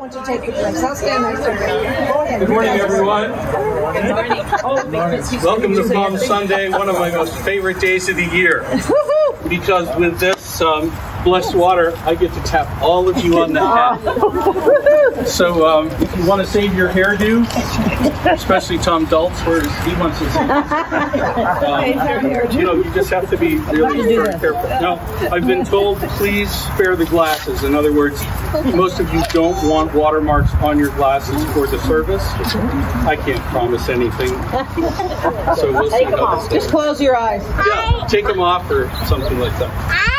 want to take the place. I'll stand next to you. Go ahead. Good morning, everyone. Good morning. Oh, Welcome to Palm Sunday, one of my most favorite days of the year. Because with this um, blessed water, I get to tap all of you on the head. So um, if you want to save your hairdo, especially Tom Dultz, where he wants his um, you know, you just have to be really very careful. Now, I've been told, please spare the glasses. In other words, most of you don't want watermarks on your glasses for the service. I can't promise anything. So we'll see how this Just close your eyes. Yeah, take them off or something like that.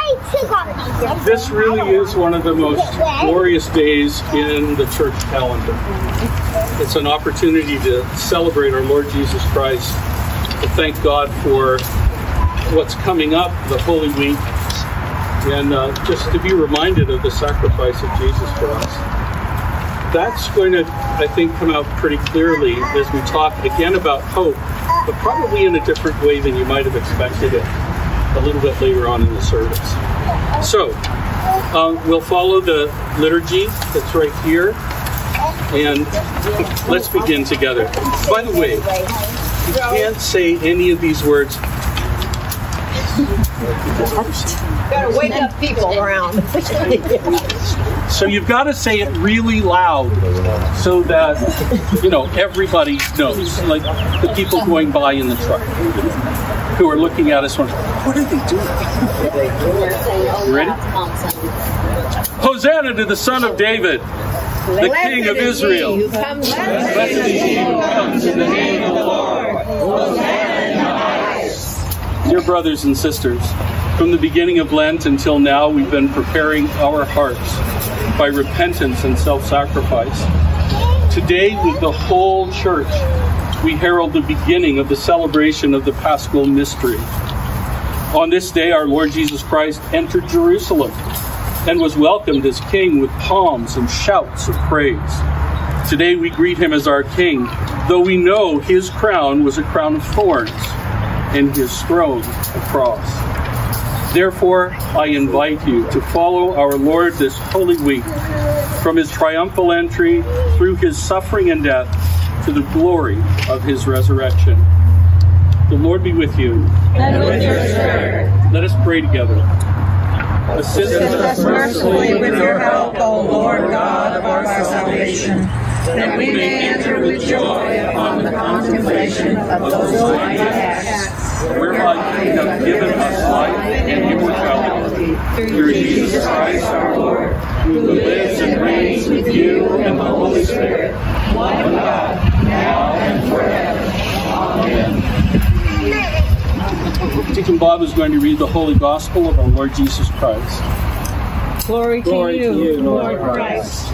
This really is one of the most glorious days in the church calendar. It's an opportunity to celebrate our Lord Jesus Christ, to thank God for what's coming up, the Holy Week, and uh, just to be reminded of the sacrifice of Jesus for us. That's going to, I think, come out pretty clearly as we talk again about hope, but probably in a different way than you might have expected it a little bit later on in the service. So, um, we'll follow the liturgy that's right here, and let's begin together. By the way, you can't say any of these words. Gotta wake up people around. So you've got to say it really loud so that you know everybody knows, like the people going by in the truck who are looking at us. Going, what are they doing? You ready? Hosanna to the Son of David, the King of Israel. Who comes Blessed is he who comes in the name of the Lord. Dear brothers and sisters, from the beginning of Lent until now, we've been preparing our hearts by repentance and self sacrifice. Today, with the whole church, we herald the beginning of the celebration of the Paschal mystery. On this day, our Lord Jesus Christ entered Jerusalem and was welcomed as King with palms and shouts of praise. Today, we greet him as our King, though we know his crown was a crown of thorns and his throne a cross. Therefore, I invite you to follow our Lord this Holy Week from his triumphal entry through his suffering and death to the glory of his resurrection. The Lord be with you. And with your spirit. Let us pray together. Assist us mercifully with your help, O Lord God of our salvation, that we may enter with joy upon the contemplation of those mighty acts whereby you have given us life and immortality through Jesus Christ our Lord, who lives and reigns with you and the Holy Spirit, one God, now and forever. Amen. Deacon Bob is going to read the Holy Gospel of our Lord Jesus Christ. Glory to Glory you, to you, Lord Lord Christ.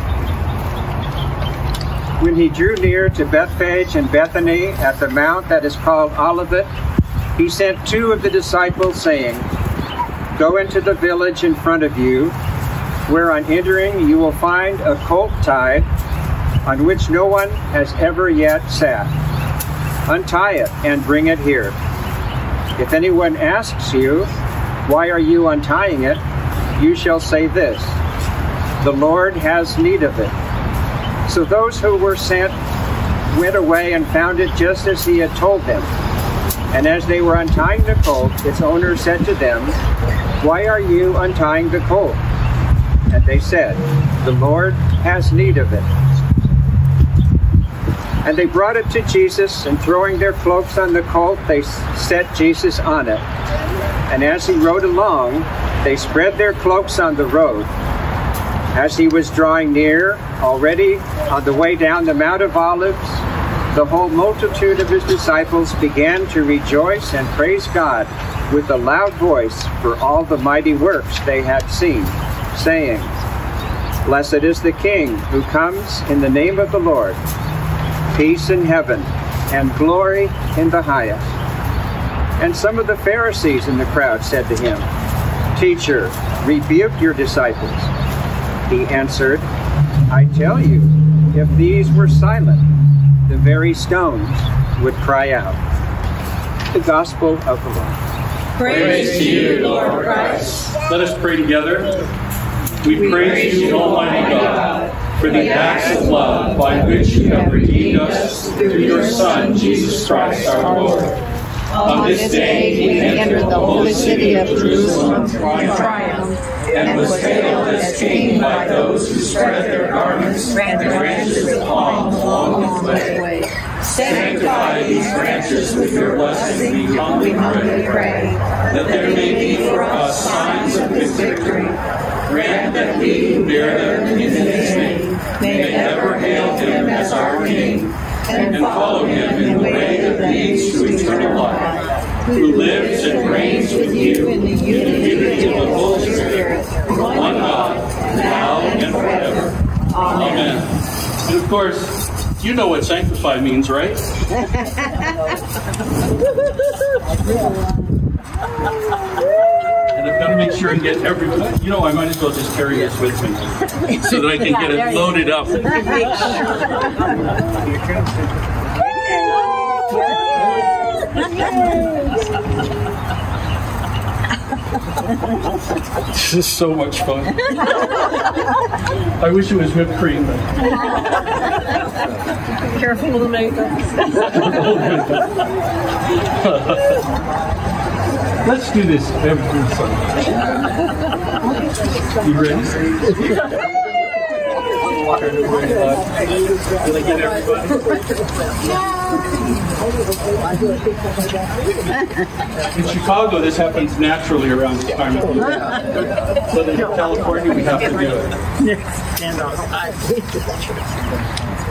When he drew near to Bethphage and Bethany at the mount that is called Olivet, he sent two of the disciples, saying, Go into the village in front of you, where on entering you will find a colt tied, on which no one has ever yet sat. Untie it and bring it here. If anyone asks you, Why are you untying it? you shall say this The Lord has need of it. So those who were sent went away and found it just as he had told them. And as they were untying the colt, its owner said to them, Why are you untying the colt? And they said, The Lord has need of it. And they brought it to Jesus, and throwing their cloaks on the colt, they set Jesus on it. And as he rode along, they spread their cloaks on the road. As he was drawing near, already on the way down the Mount of Olives, the whole multitude of his disciples began to rejoice and praise God with a loud voice for all the mighty works they had seen, saying, Blessed is the King who comes in the name of the Lord. Peace in heaven and glory in the highest. And some of the Pharisees in the crowd said to him, Teacher, rebuke your disciples. He answered, I tell you, if these were silent, very stones would cry out. The Gospel of the Lord. Praise to you, Lord Christ. Let us pray together. We, praise you, Almighty God, for the acts of love by which you have redeemed us through your Son, Jesus Christ our Lord. On this day he entered the holy city of Jerusalem in triumph, and was hailed as king by those who spread their garments and branches of palm along his way. Sanctify these branches with your blessing, we humbly pray, that there may be for us signs of his victory. Grant that we who bear them in his name may ever hail him as our King and follow him in the way that leads to eternal life, who lives and reigns with you in the unity of the Holy Spirit, one God, now and forever. Amen. And of course, you know what sanctify means, right? and I've got to make sure and get everybody. You know, I might as well just carry this with me so that I can get it loaded up. this is so much fun. I wish it was whipped cream. But... Careful with the makeup. Let's do this every Sunday. You ready? In Chicago, this happens naturally around this time of the year. But in California, we have to do it. Stand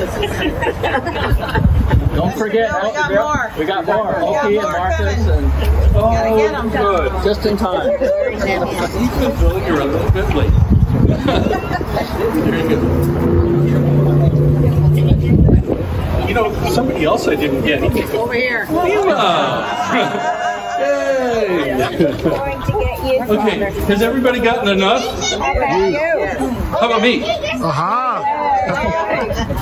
Don't forget, No, oh, we got more. we got more. We got Oki and Marcus coming. and Gotta oh, get 'em. Good. just in time. Well, you're a little bit late. Very good. You know, somebody else I didn't get. Over here. Ah, Yay! Going to get you. Okay, has everybody gotten enough? How about you? How about me?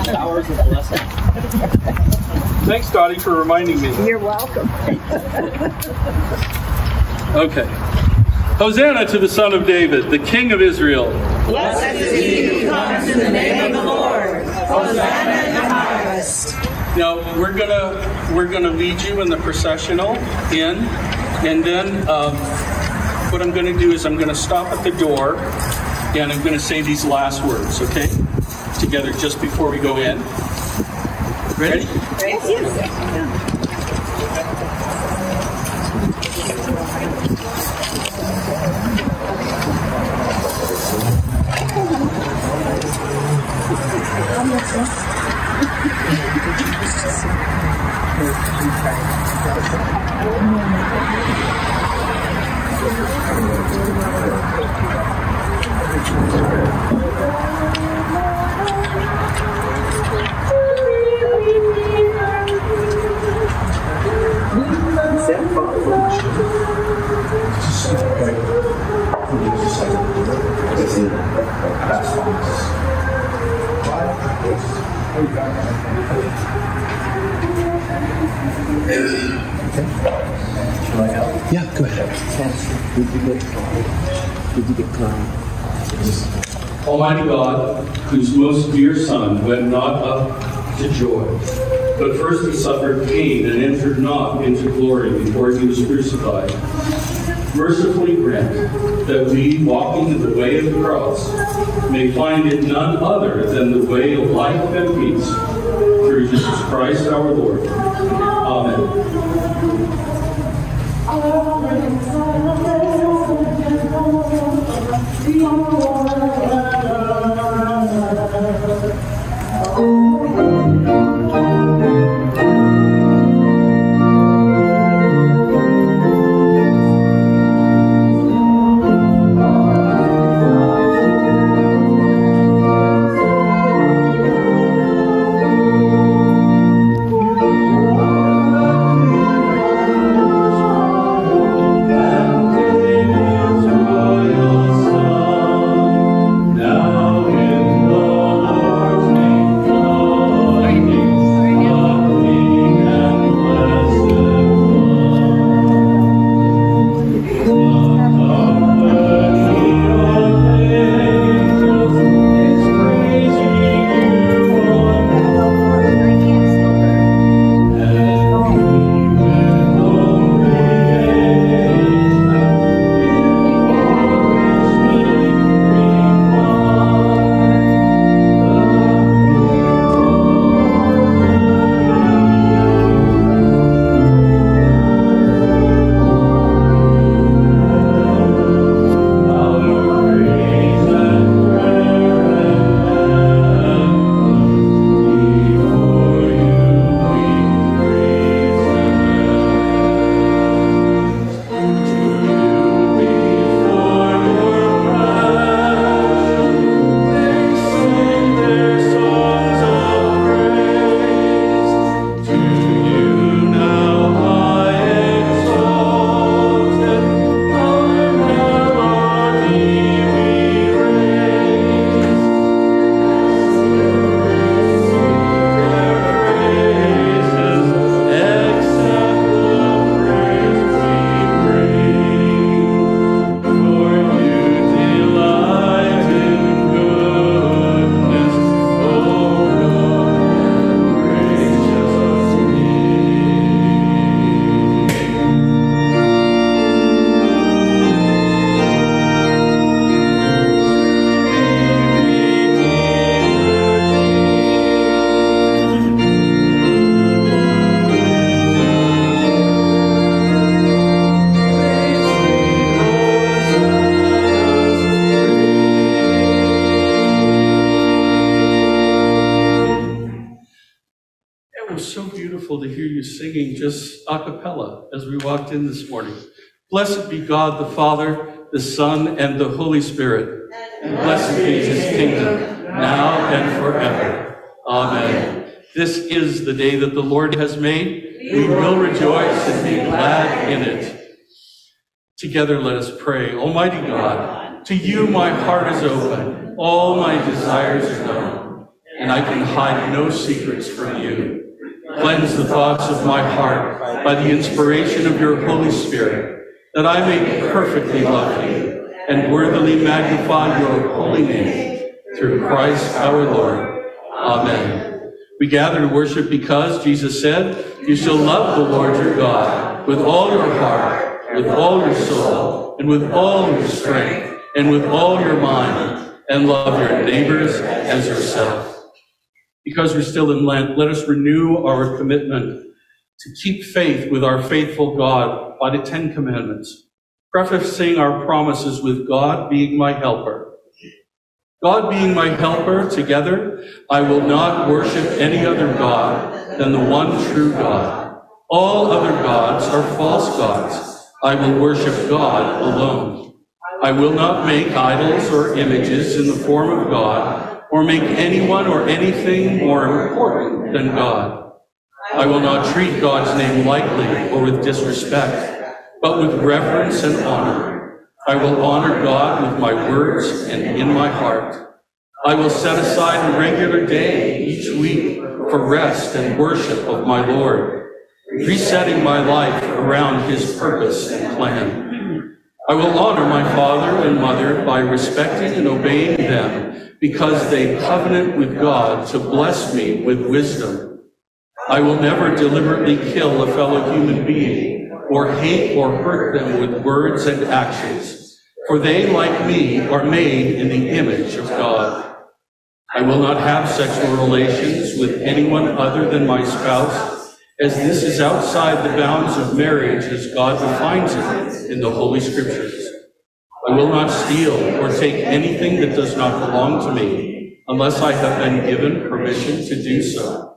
Showers of blessing. Thanks, Dottie, for reminding me. You're welcome. Okay. Hosanna to the Son of David, the King of Israel. Blessed is he who comes in the name of the Lord. Hosanna in the highest. Now we're gonna we're gonna lead you in the processional in, and then um, what I'm gonna do is I'm gonna stop at the door, and I'm gonna say these last words, okay? Together just before we go in. Ready? Yeah, go ahead. Did you get Did you get Clyde? Almighty God, whose most dear Son went not up to joy, but first he suffered pain and entered not into glory before he was crucified, mercifully grant that we, walking in the way of the cross, may find it none other than the way of life and peace through Jesus Christ our Lord. Amen. Oh just a cappella as we walked in this morning. Blessed be God the Father, the Son, and the Holy Spirit. And blessed be his kingdom, now and forever. Amen. This is the day that the Lord has made. We will rejoice and be glad in it. Together let us pray. Almighty God, to you my heart is open, all my desires are known, and I can hide no secrets from you. Cleanse the thoughts of my heart by the inspiration of your Holy Spirit, that I may perfectly love you and worthily magnify your holy name through Christ our Lord. Amen. We gather to worship because Jesus said, You shall love the Lord your God with all your heart, with all your soul, and with all your strength, and with all your mind, and love your neighbors as yourself. Because we're still in Lent, let us renew our commitment to keep faith with our faithful God by the Ten Commandments, prefacing our promises with God being my helper. God being my helper, together, I will not worship any other God than the one true God. All other gods are false gods. I will worship God alone. I will not make idols or images in the form of God, or make anyone or anything more important than God. I will not treat God's name lightly or with disrespect, but with reverence and honor. I will honor God with my words and in my heart. I will set aside a regular day each week for rest and worship of my Lord, resetting my life around his purpose and plan. I will honor my father and mother by respecting and obeying them because they covenant with God to bless me with wisdom. I will never deliberately kill a fellow human being or hate or hurt them with words and actions, for they, like me, are made in the image of God. I will not have sexual relations with anyone other than my spouse, as this is outside the bounds of marriage as God defines it in the Holy Scriptures. I will not steal or take anything that does not belong to me unless I have been given permission to do so.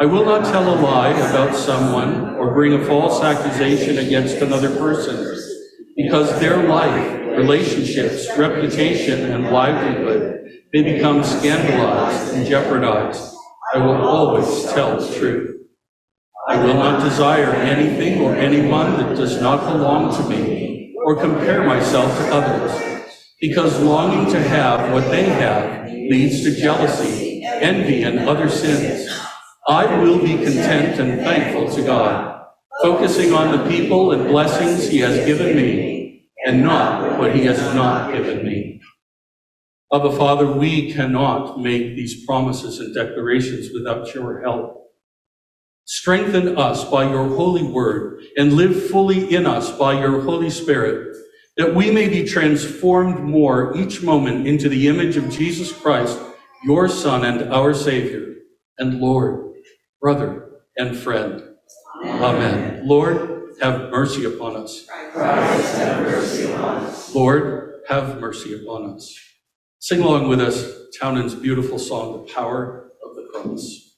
I will not tell a lie about someone or bring a false accusation against another person because their life, relationships, reputation, and livelihood may become scandalized and jeopardized. I will always tell the truth. I will not desire anything or anyone that does not belong to me or compare myself to others, because longing to have what they have leads to jealousy, envy, and other sins. I will be content and thankful to God, focusing on the people and blessings He has given me and not what He has not given me. Abba Father, we cannot make these promises and declarations without your help. Strengthen us by your holy word and live fully in us by your Holy Spirit, that we may be transformed more each moment into the image of Jesus Christ, your Son and our Savior, and Lord, brother, and friend. Amen. Lord, have mercy upon us. Christ, have mercy upon us. Lord, have mercy upon us. Sing along with us Townend's beautiful song, The Power of the Cross.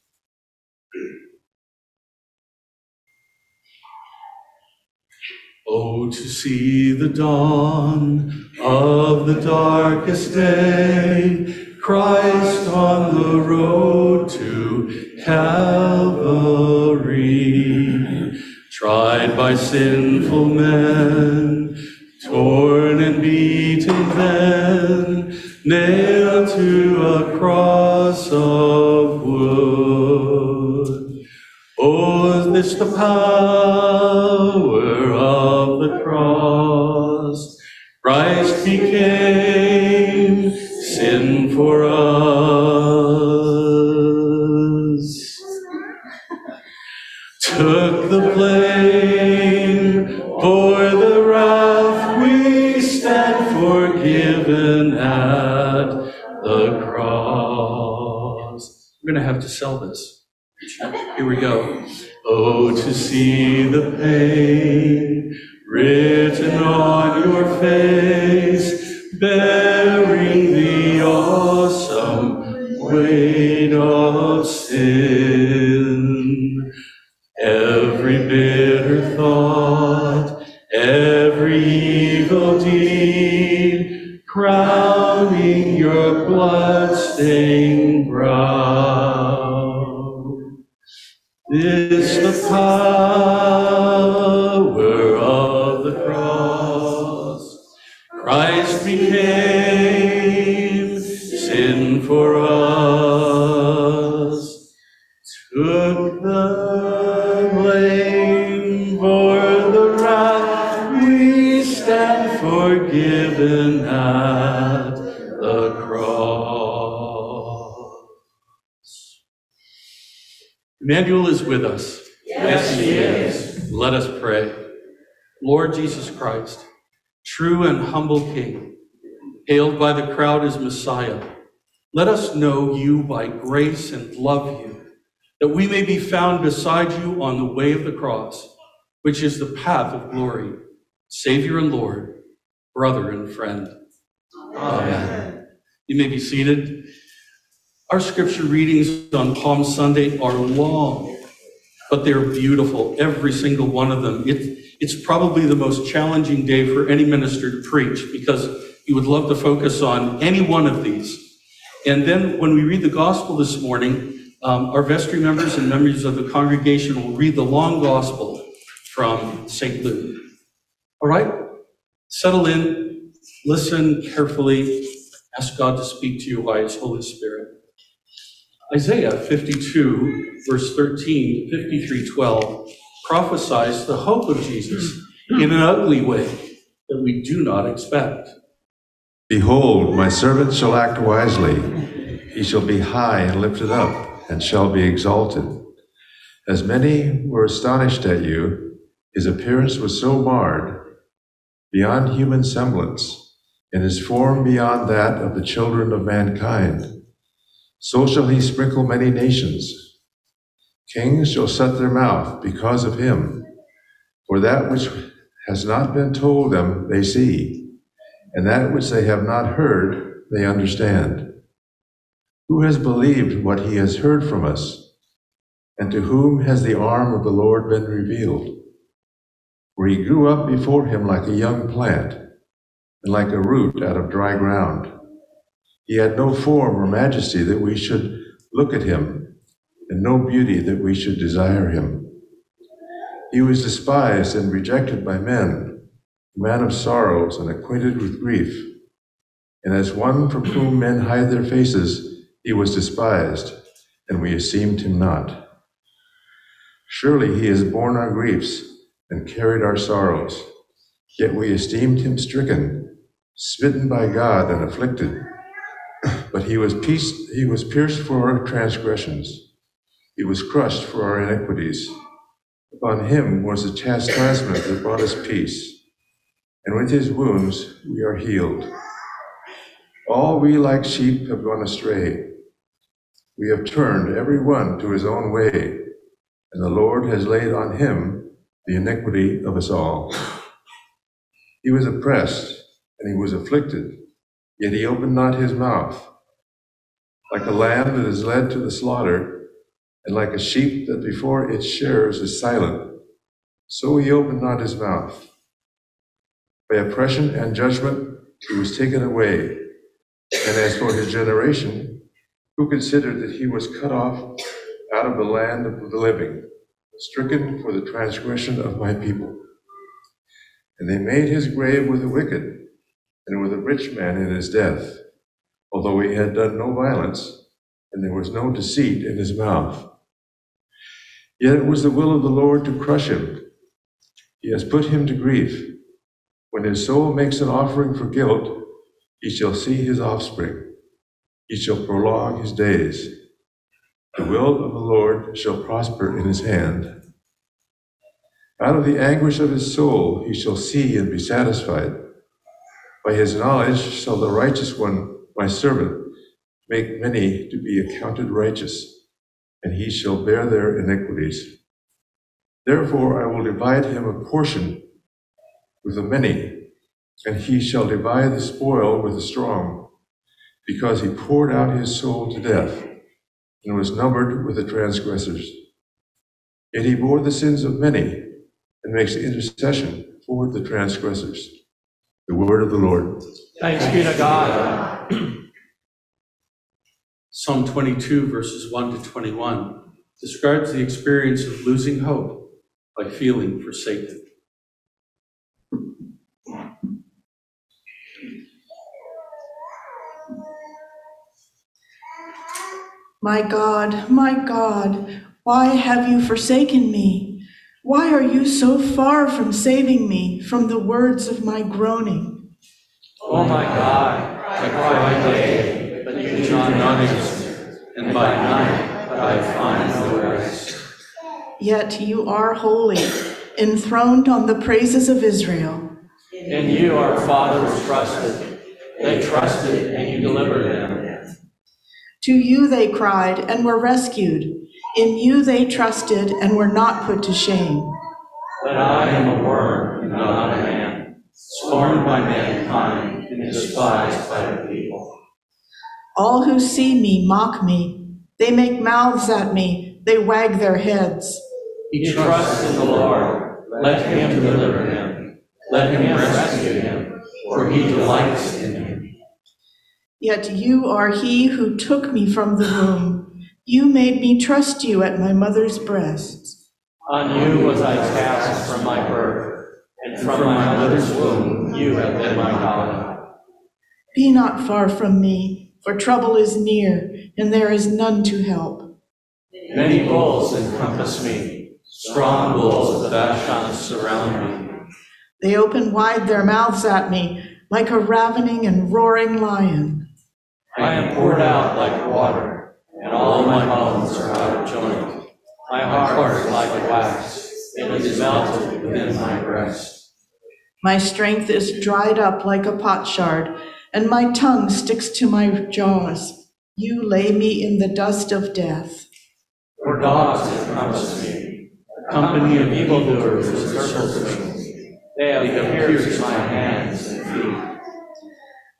Oh, to see the dawn of the darkest day, Christ on the road to Calvary, tried by sinful men, torn and beaten then, nailed to a cross of wood. Oh, is this the power of the cross? Christ became sin for us. Took the blame, for the wrath, we stand forgiven at the cross. We're going to have to sell this. Here we go. Oh, to see the pain as Messiah, let us know you by grace and love you, that we may be found beside you on the way of the cross, which is the path of glory. Savior and Lord, brother and friend. Amen. You may be seated. Our scripture readings on Palm Sunday are long, but they're beautiful, every single one of them. It, it's probably the most challenging day for any minister to preach because you would love to focus on any one of these. And then when we read the gospel this morning, um, our vestry members and members of the congregation will read the long gospel from St. Luke. All right? Settle in, listen carefully, ask God to speak to you by His Holy Spirit. Isaiah 52, verse 13, to 53, 12 prophesies the hope of Jesus in an ugly way that we do not expect. Behold, my servant shall act wisely. He shall be high and lifted up, and shall be exalted. As many were astonished at you, his appearance was so marred, beyond human semblance, and his form beyond that of the children of mankind. So shall he sprinkle many nations. Kings shall set their mouth because of him. For that which has not been told them they see, and that which they have not heard they understand. Who has believed what he has heard from us? And to whom has the arm of the Lord been revealed? For he grew up before him like a young plant, and like a root out of dry ground. He had no form or majesty that we should look at him, and no beauty that we should desire him. He was despised and rejected by men, a man of sorrows and acquainted with grief. And as one from whom men hide their faces, he was despised, and we esteemed him not. Surely he has borne our griefs and carried our sorrows, yet we esteemed him stricken, smitten by God, and afflicted. But he was, pieced, he was pierced for our transgressions, he was crushed for our iniquities. Upon him was the chastisement that brought us peace, and with his wounds we are healed. All we like sheep have gone astray. We have turned every one to his own way, and the Lord has laid on him the iniquity of us all. He was oppressed, and he was afflicted, yet he opened not his mouth. Like a lamb that is led to the slaughter, and like a sheep that before its shearers is silent, so he opened not his mouth. By oppression and judgment he was taken away. And as for his generation, who considered that he was cut off out of the land of the living, stricken for the transgression of my people. And they made his grave with the wicked, and with a rich man in his death, although he had done no violence, and there was no deceit in his mouth. Yet it was the will of the Lord to crush him. He has put him to grief. When his soul makes an offering for guilt, he shall see his offspring. He shall prolong his days. The will of the Lord shall prosper in his hand. Out of the anguish of his soul he shall see and be satisfied. By his knowledge shall the righteous one, my servant, make many to be accounted righteous and he shall bear their iniquities. Therefore I will divide him a portion with the many, and he shall divide the spoil with the strong, because he poured out his soul to death, and was numbered with the transgressors. Yet he bore the sins of many, and makes intercession for the transgressors. The word of the Lord. Thanks be to God. Psalm 22, verses 1 to 21, describes the experience of losing hope by feeling forsaken. My God, my God, why have you forsaken me? Why are you so far from saving me from the words of my groaning? Oh my God, I cry by day, but you do not answer, and by night, but I find no rest. Yet you are holy, enthroned on the praises of Israel. In you our fathers trusted. They trusted, and you delivered them. To you they cried and were rescued. In you they trusted and were not put to shame. But I am a worm and not a man, scorned by mankind and despised by the people. All who see me mock me. They make mouths at me. They wag their heads. He trusts in the Lord. Let him deliver him. Let him rescue him, for he delights in him. Yet you are he who took me from the womb. You made me trust you at my mother's breast. On you was I cast from my birth, and from my mother's womb you have been my God. Be not far from me, for trouble is near, and there is none to help. Many bulls encompass me, strong bulls of Bashan surround me. They open wide their mouths at me, like a ravening and roaring lion. I am poured out like water, and all my bones are out of joint. My heart is like wax, it is melted within my breast. My strength is dried up like a potsherd, and my tongue sticks to my jaws. You lay me in the dust of death. For dogs encompass me, a company of evildoers encircles me. They have pierced my hands and feet.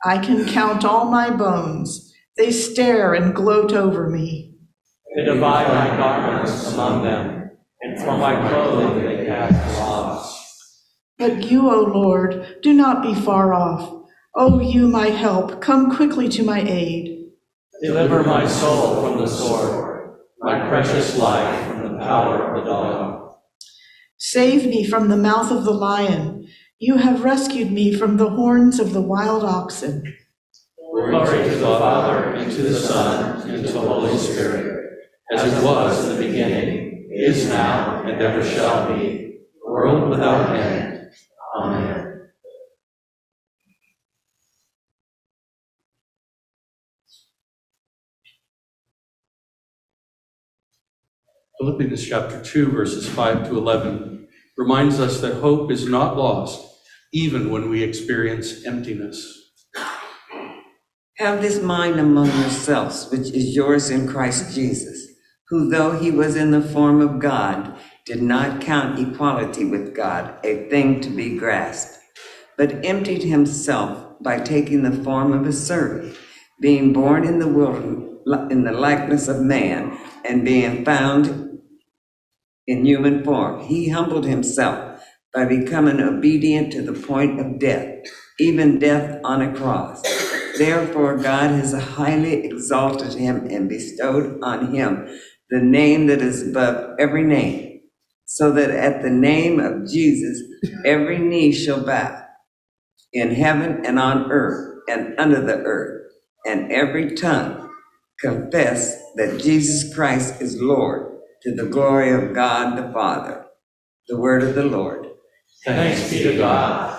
I can count all my bones. They stare and gloat over me. They divide my garments among them, and from my clothing they cast lots. But you, O Lord, do not be far off. O you, my help, come quickly to my aid. Deliver my soul from the sword, my precious life from the power of the dog. Save me from the mouth of the lion. You have rescued me from the horns of the wild oxen. Glory to the Father, and to the Son, and to the Holy Spirit, as it was in the beginning, is now, and ever shall be, world without end. Amen. Philippians chapter 2, verses 5 to 11 reminds us that hope is not lost even when we experience emptiness. Have this mind among yourselves, which is yours in Christ Jesus, who, though he was in the form of God, did not count equality with God a thing to be grasped, but emptied himself by taking the form of a servant, being born in the wilderness in the likeness of man, and being found in human form. He humbled himself by becoming obedient to the point of death, even death on a cross. Therefore, God has highly exalted him and bestowed on him the name that is above every name, so that at the name of Jesus every knee shall bow in heaven and on earth and under the earth, and every tongue confess that Jesus Christ is Lord to the glory of God the Father. The word of the Lord. Thanks be to God.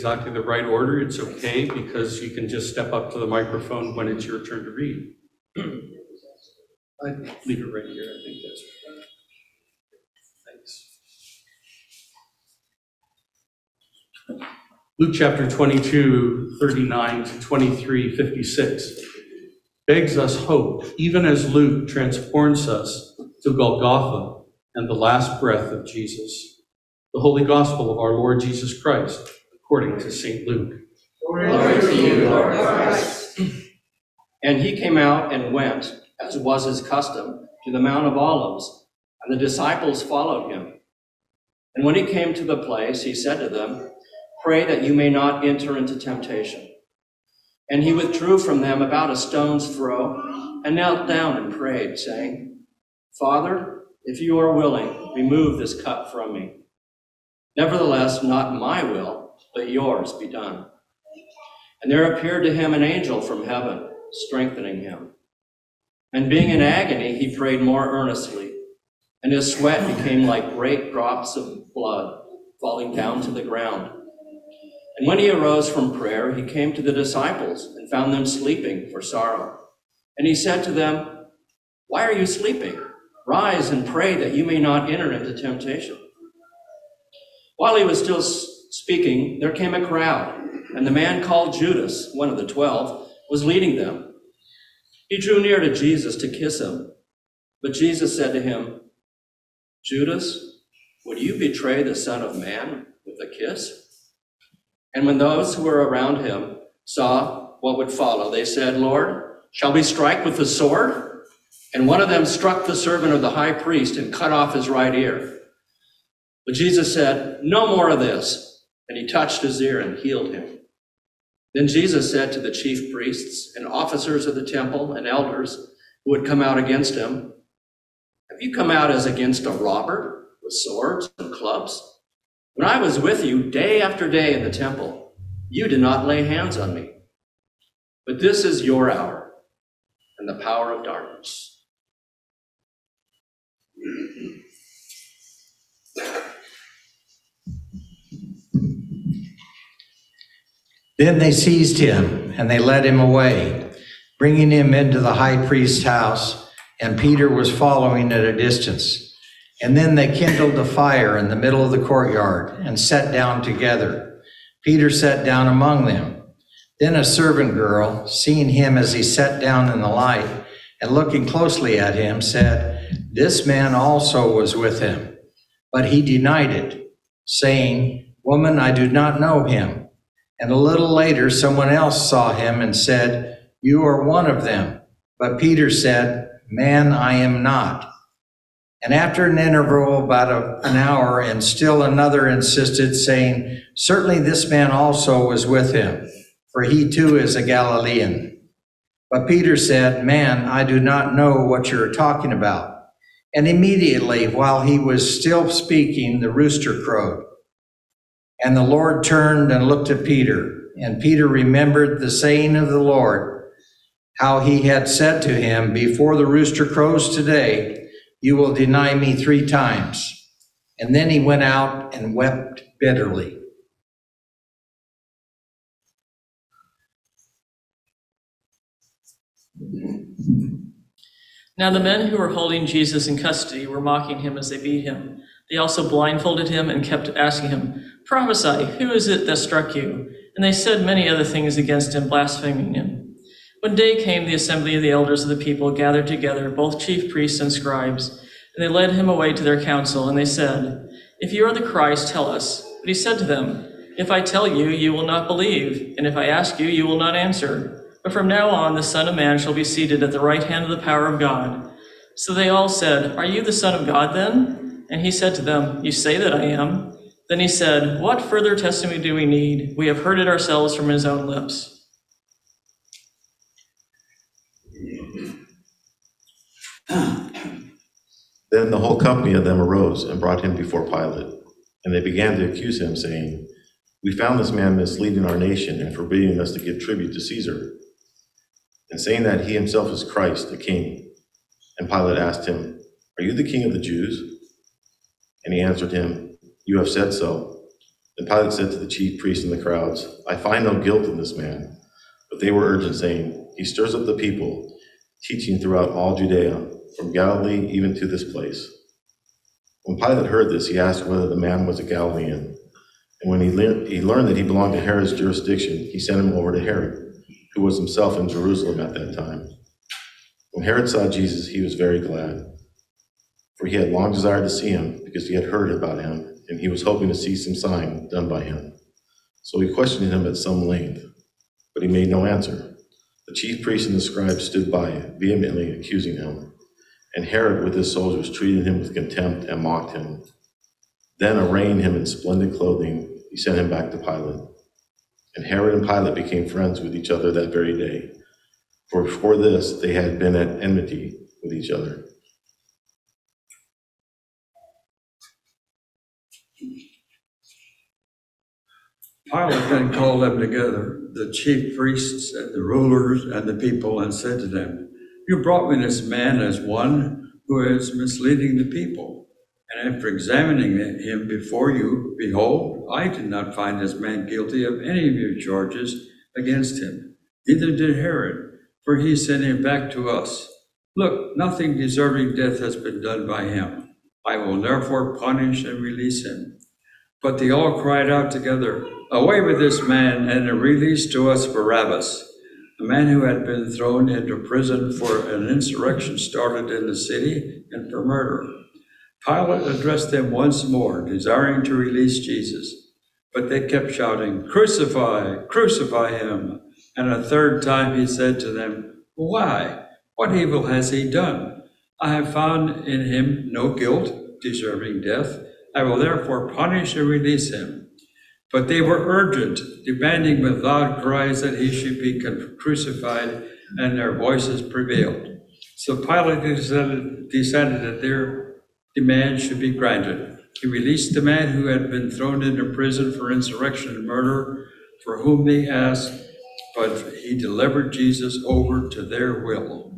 Exactly the right order, it's okay because you can just step up to the microphone when it's your turn to read. I'd leave it right here, I think that's. Thanks. Luke chapter 22, 39 to 23, 56 begs us hope, even as Luke transports us to Golgotha and the last breath of Jesus. The Holy Gospel of our Lord Jesus Christ, according to St. Luke. Glory to you, Lord Christ. And he came out and went, as was his custom, to the Mount of Olives, and the disciples followed him. And when he came to the place, he said to them, Pray that you may not enter into temptation. And he withdrew from them about a stone's throw, and knelt down and prayed, saying, Father, if you are willing, remove this cup from me. Nevertheless, not my will, but yours be done. And there appeared to him an angel from heaven, strengthening him. And being in agony, he prayed more earnestly, and his sweat became like great drops of blood falling down to the ground. And when he arose from prayer, he came to the disciples and found them sleeping for sorrow. And he said to them, Why are you sleeping? Rise and pray that you may not enter into temptation. While he was still speaking, there came a crowd, and the man called Judas, one of the twelve, was leading them. He drew near to Jesus to kiss him. But Jesus said to him, Judas, would you betray the Son of Man with a kiss? And when those who were around him saw what would follow, they said, Lord, shall we strike with the sword? And one of them struck the servant of the high priest and cut off his right ear. But Jesus said, No more of this. And he touched his ear and healed him. Then Jesus said to the chief priests and officers of the temple and elders who had come out against him, Have you come out as against a robber with swords and clubs? When I was with you day after day in the temple, you did not lay hands on me. But this is your hour and the power of darkness. Then they seized him and they led him away, bringing him into the high priest's house, and Peter was following at a distance. And then they kindled a fire in the middle of the courtyard and sat down together. Peter sat down among them. Then a servant girl, seeing him as he sat down in the light and looking closely at him, said, This man also was with him. But he denied it, saying, Woman, I do not know him. And a little later, someone else saw him and said, You are one of them. But Peter said, Man, I am not. And after an interval about a, an hour, and still another insisted, saying, Certainly this man also was with him, for he too is a Galilean. But Peter said, Man, I do not know what you're talking about. And immediately, while he was still speaking, the rooster crowed. And the Lord turned and looked at Peter, and Peter remembered the saying of the Lord, how he had said to him, Before the rooster crows today, you will deny me three times. And then he went out and wept bitterly. Now the men who were holding Jesus in custody were mocking him as they beat him. They also blindfolded him and kept asking him, Prophesy, who is it that struck you? And they said many other things against him, blaspheming him. When day came, the assembly of the elders of the people gathered together, both chief priests and scribes, and they led him away to their council, and they said, If you are the Christ, tell us. But he said to them, If I tell you, you will not believe, and if I ask you, you will not answer. But from now on, the Son of Man shall be seated at the right hand of the power of God. So they all said, Are you the Son of God then? And he said to them, You say that I am. Then he said, What further testimony do we need? We have heard it ourselves from his own lips. Then the whole company of them arose and brought him before Pilate. And they began to accuse him, saying, We found this man misleading our nation and forbidding us to give tribute to Caesar, and saying that he himself is Christ, the king. And Pilate asked him, Are you the king of the Jews? And he answered him, You have said so. Then Pilate said to the chief priests and the crowds, I find no guilt in this man. But they were urgent, saying, He stirs up the people, teaching throughout all Judea, from Galilee even to this place. When Pilate heard this, he asked whether the man was a Galilean. And when he, le- he learned that he belonged to Herod's jurisdiction, he sent him over to Herod, who was himself in Jerusalem at that time. When Herod saw Jesus, he was very glad, for he had long desired to see him, because he had heard about him, and he was hoping to see some sign done by him. So he questioned him at some length, but he made no answer. The chief priests and the scribes stood by, vehemently accusing him. And Herod, with his soldiers, treated him with contempt and mocked him. Then, arraying him in splendid clothing, he sent him back to Pilate. And Herod and Pilate became friends with each other that very day. For before this, they had been at enmity with each other. Pilate then called them together, the chief priests and the rulers and the people, and said to them, You brought me this man as one who is misleading the people. And after examining him before you, behold, I did not find this man guilty of any of your charges against him. Neither did Herod, for he sent him back to us. Look, nothing deserving death has been done by him. I will therefore punish and release him. But they all cried out together, Away with this man, and release to us Barabbas, a man who had been thrown into prison for an insurrection started in the city and for murder. Pilate addressed them once more, desiring to release Jesus. But they kept shouting, Crucify, crucify him. And a third time he said to them, Why? What evil has he done? I have found in him no guilt deserving death. I will therefore punish and release him. But they were urgent, demanding with loud cries that he should be crucified, and their voices prevailed. So Pilate decided, that their demand should be granted. He released the man who had been thrown into prison for insurrection and murder, for whom they asked, but he delivered Jesus over to their will.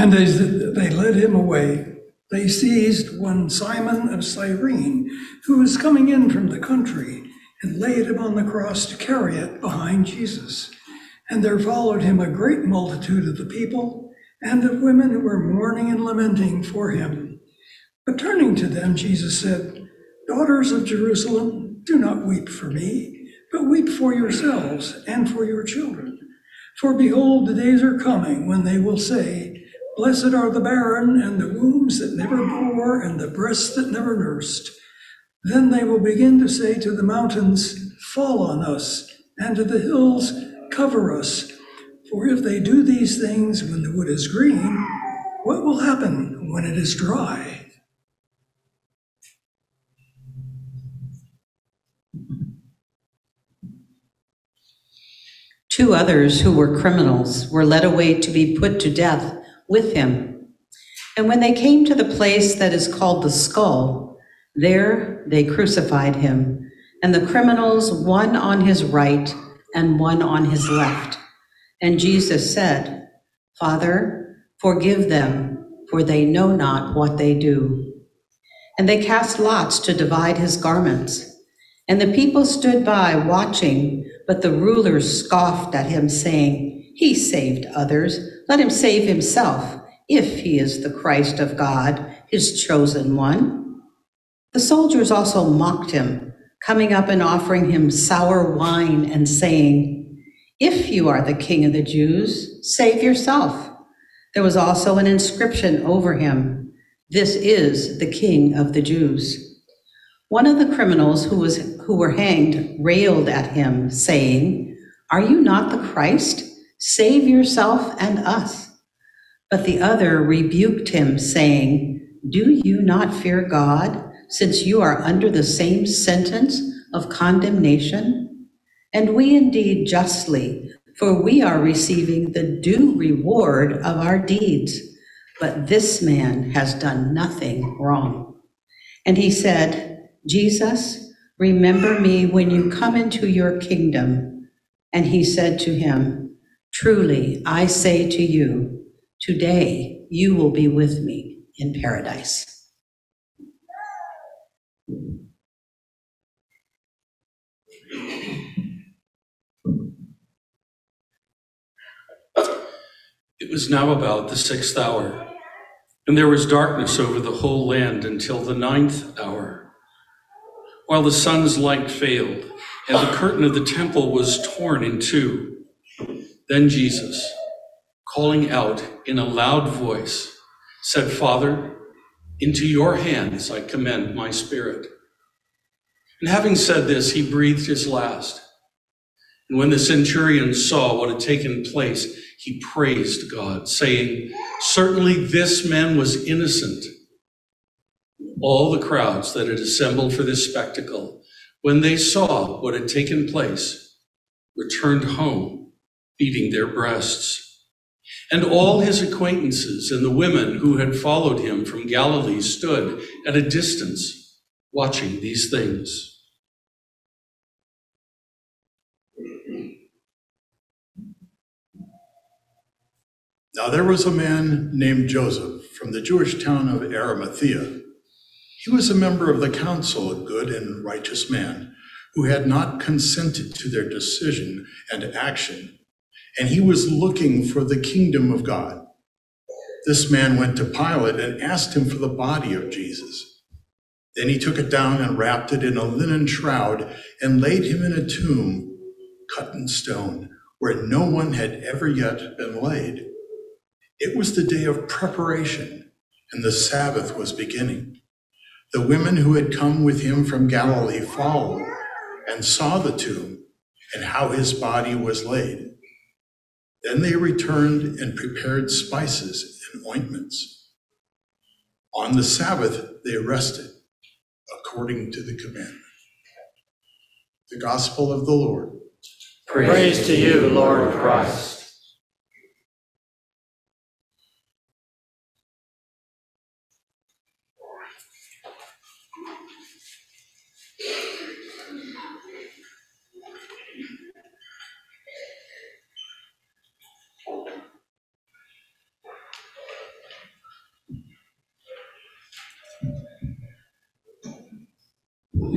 And as they led him away, they seized one Simon of Cyrene, who was coming in from the country, and laid him on the cross to carry it behind Jesus. And there followed him a great multitude of the people and of women who were mourning and lamenting for him. But turning to them, Jesus said, Daughters of Jerusalem, do not weep for me, but weep for yourselves and for your children. For behold, the days are coming when they will say, Blessed are the barren and the wombs that never bore and the breasts that never nursed. Then they will begin to say to the mountains, Fall on us, and to the hills, Cover us. For if they do these things when the wood is green, what will happen when it is dry? Two others who were criminals were led away to be put to death with him. And when they came to the place that is called the skull, there they crucified him, and the criminals, one on his right and one on his left. And Jesus said, Father, forgive them, for they know not what they do. And they cast lots to divide his garments. And the people stood by watching, but the rulers scoffed at him, saying, He saved others let him save himself if he is the Christ of God, his chosen one. The soldiers also mocked him, coming up and offering him sour wine and saying, If you are the king of the Jews, save yourself. There was also an inscription over him This is the king of the Jews. One of the criminals who, was, who were hanged railed at him, saying, Are you not the Christ? Save yourself and us. But the other rebuked him, saying, Do you not fear God, since you are under the same sentence of condemnation? And we indeed justly, for we are receiving the due reward of our deeds. But this man has done nothing wrong. And he said, Jesus, remember me when you come into your kingdom. And he said to him, Truly, I say to you, today you will be with me in paradise. It was now about the sixth hour, and there was darkness over the whole land until the ninth hour, while the sun's light failed, and the curtain of the temple was torn in two. Then Jesus, calling out in a loud voice, said, Father, into your hands I commend my spirit. And having said this, he breathed his last. And when the centurion saw what had taken place, he praised God, saying, Certainly this man was innocent. All the crowds that had assembled for this spectacle, when they saw what had taken place, returned home, beating their breasts. And all his acquaintances and the women who had followed him from Galilee stood at a distance, watching these things. Now there was a man named Joseph from the Jewish town of Arimathea. He was a member of the council, a good and righteous man, who had not consented to their decision and action, and he was looking for the kingdom of God. This man went to Pilate and asked him for the body of Jesus. Then he took it down and wrapped it in a linen shroud and laid him in a tomb cut in stone where no one had ever yet been laid. It was the day of preparation, and the Sabbath was beginning. The women who had come with him from Galilee followed and saw the tomb and how his body was laid. Then they returned and prepared spices and ointments. On the Sabbath, they rested according to the commandment. The Gospel of the Lord. Praise to you, Lord Christ. Longing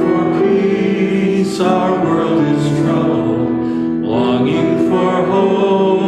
for peace, our world is troubled. Longing for hope,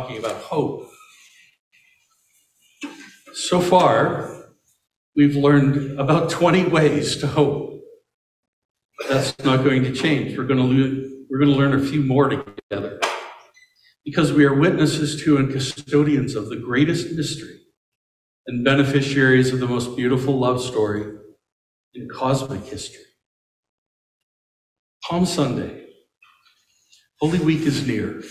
talking about hope. So far, we've learned about 20 ways to hope. That's not going to change. We're going to, we're going to learn a few more together because we are witnesses to and custodians of the greatest mystery and beneficiaries of the most beautiful love story in cosmic history. Palm Sunday, Holy Week is near.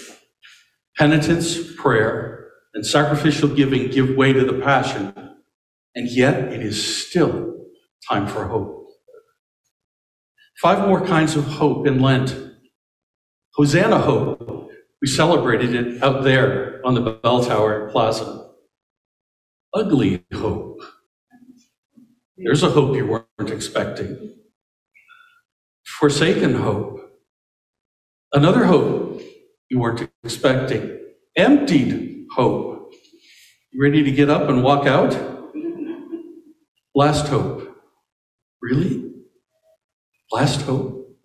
Penitence, prayer, and sacrificial giving give way to the Passion, and yet it is still time for hope. Five more kinds of hope in Lent. Hosanna hope. We celebrated it out there on the bell tower plaza. Ugly hope. There's a hope you weren't expecting. Forsaken hope. Another hope you weren't expecting. Emptied hope. You ready to get up and walk out? Last hope. Really? Last hope?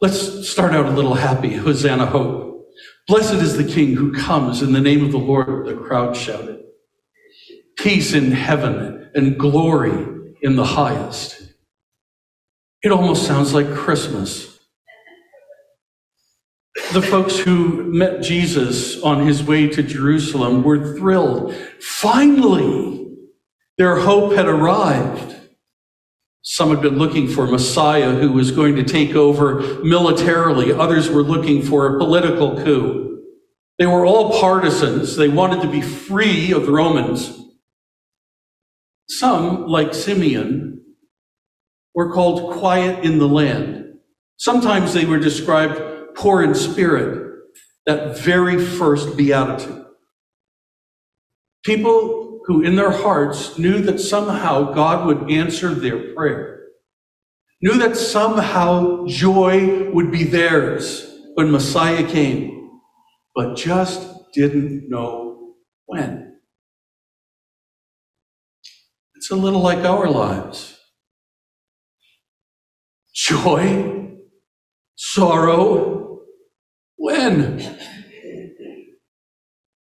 Let's start out a little happy. Hosanna hope. Blessed is the King who comes in the name of the Lord, the crowd shouted. Peace in heaven and glory in the highest. It almost sounds like Christmas. The folks who met Jesus on his way to Jerusalem were thrilled. Finally, their hope had arrived. Some had been looking for Messiah who was going to take over militarily. Others were looking for a political coup. They were all partisans. They wanted to be free of the Romans. Some, like Simeon, were called quiet in the land. Sometimes they were described poor in spirit, that very first beatitude. People who in their hearts knew that somehow God would answer their prayer, knew that somehow joy would be theirs when Messiah came, but just didn't know when. It's a little like our lives. Joy, sorrow, when?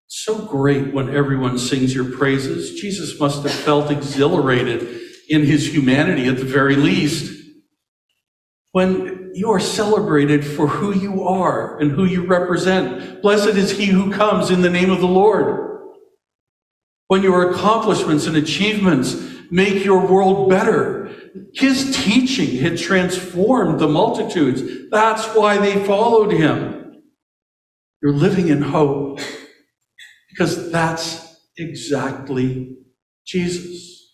So great when everyone sings your praises. Jesus must have felt exhilarated in his humanity at the very least. When you are celebrated for who you are and who you represent, blessed is he who comes in the name of the Lord. When your accomplishments and achievements make your world better, his teaching had transformed the multitudes. That's why they followed him. You're living in hope because that's exactly Jesus.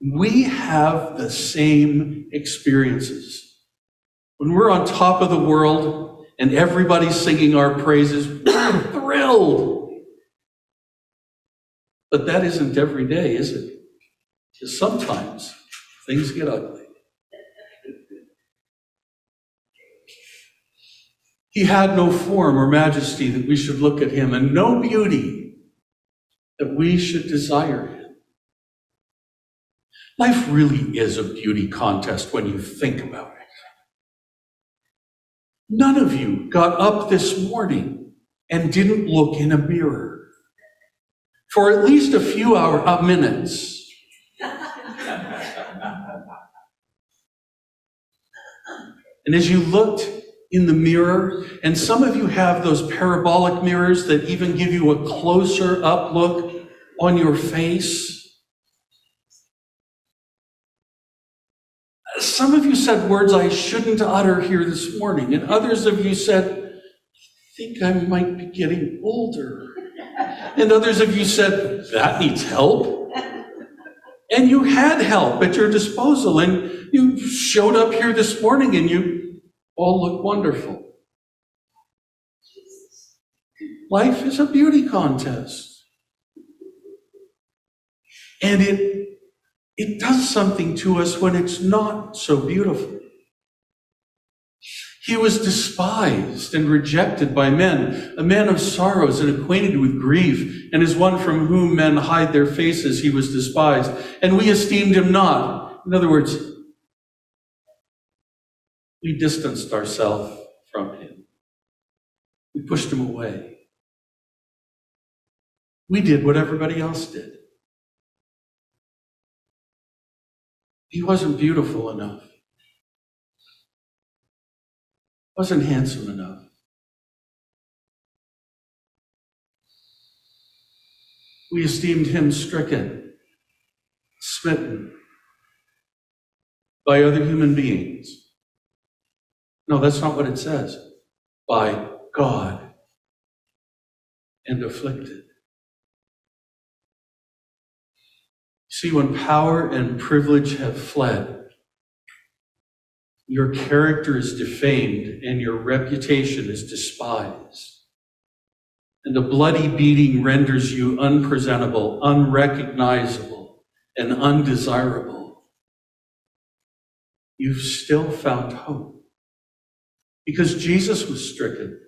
We have the same experiences. When we're on top of the world and everybody's singing our praises, we're thrilled. But that isn't every day, is it? Because sometimes things get ugly. He had no form or majesty that we should look at him, and no beauty that we should desire him. Life really is a beauty contest when you think about it. None of you got up this morning and didn't look in a mirror for at least a few hour, uh, minutes. And as you looked in the mirror, and some of you have those parabolic mirrors that even give you a closer up look on your face. Some of you said words I shouldn't utter here this morning, and others of you said, I think I might be getting older. And others of you said, that needs help. And you had help at your disposal, and you showed up here this morning and you all look wonderful. Life is a beauty contest. And it, it does something to us when it's not so beautiful. He was despised and rejected by men, a man of sorrows and acquainted with grief, and as one from whom men hide their faces, he was despised. And we esteemed him not. In other words, we distanced ourselves from him. We pushed him away. We did what everybody else did. He wasn't beautiful enough. Wasn't handsome enough. We esteemed him stricken, smitten by other human beings. No, that's not what it says. By God and afflicted. See, when power and privilege have fled, your character is defamed and your reputation is despised. And a bloody beating renders you unpresentable, unrecognizable, and undesirable. You've still found hope. Because Jesus was stricken,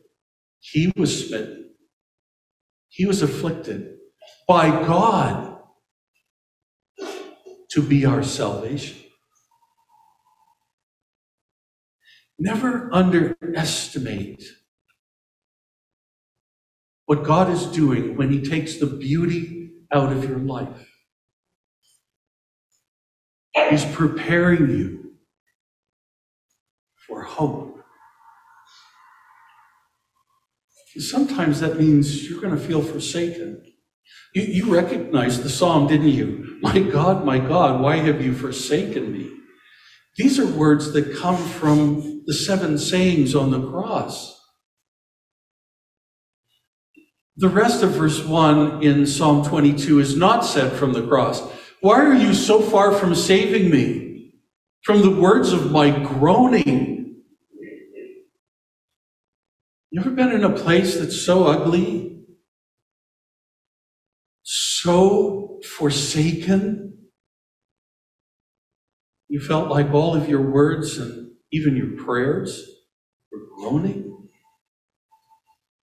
he was smitten, he was afflicted by God to be our salvation. Never underestimate what God is doing when He takes the beauty out of your life. He's preparing you for hope. Sometimes that means you're going to feel forsaken. You, you recognized the psalm, didn't you? My God, my God, why have you forsaken me? These are words that come from the seven sayings on the cross. The rest of verse 1 in Psalm 22 is not said from the cross. Why are you so far from saving me? From the words of my groaning. You ever been in a place that's so ugly? So forsaken? You felt like all of your words and even your prayers were groaning?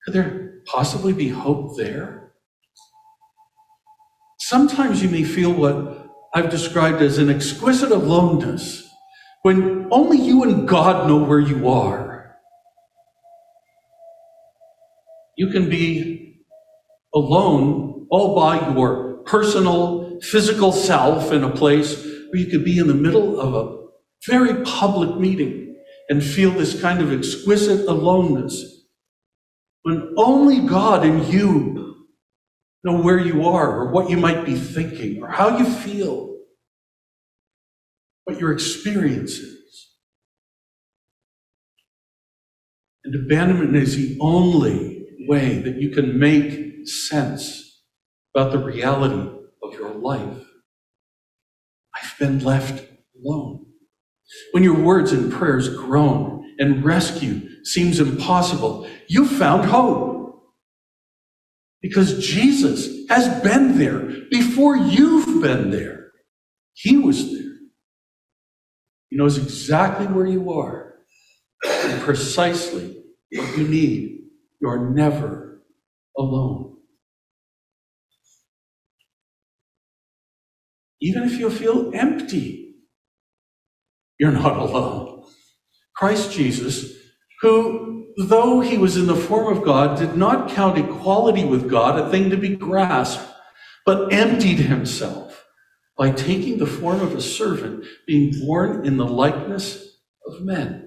Could there possibly be hope there? Sometimes you may feel what I've described as an exquisite aloneness when only you and God know where you are. You can be alone all by your personal, physical self in a place where you could be in the middle of a very public meeting and feel this kind of exquisite aloneness when only God and you know where you are or what you might be thinking or how you feel, what your experience is. And abandonment is the only way that you can make sense about the reality of your life. I've been left alone. When your words and prayers groan and rescue seems impossible, you found hope. Because Jesus has been there before you've been there. He was there. He knows exactly where you are and precisely what you need. You're never alone. Even if you feel empty, you're not alone. Christ Jesus, who, though he was in the form of God, did not count equality with God a thing to be grasped, but emptied himself by taking the form of a servant, being born in the likeness of men.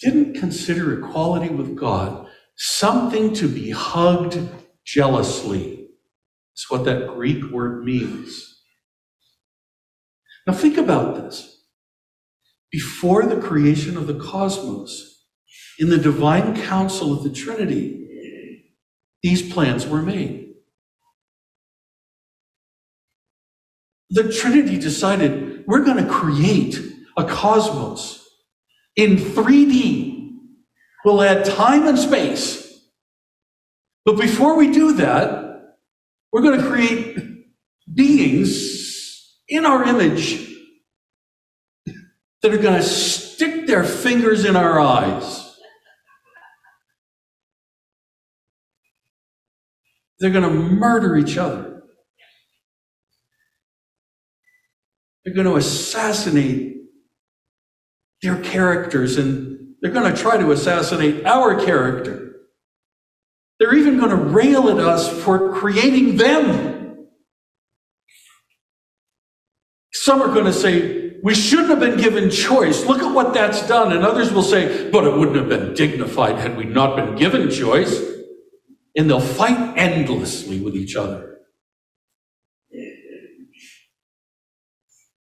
Didn't consider equality with God something to be hugged jealously it's what that Greek word means. Now, think about this. Before the creation of the cosmos, in the divine council of the Trinity, these plans were made. The Trinity decided we're going to create a cosmos in 3D. We'll add time and space. But before we do that, we're going to create beings in our image that are going to stick their fingers in our eyes. They're going to murder each other. They're going to assassinate their characters and they're going to try to assassinate our character. They're even going to rail at us for creating them. Some are going to say, we shouldn't have been given choice. Look at what that's done. And others will say, but it wouldn't have been dignified had we not been given choice. And they'll fight endlessly with each other.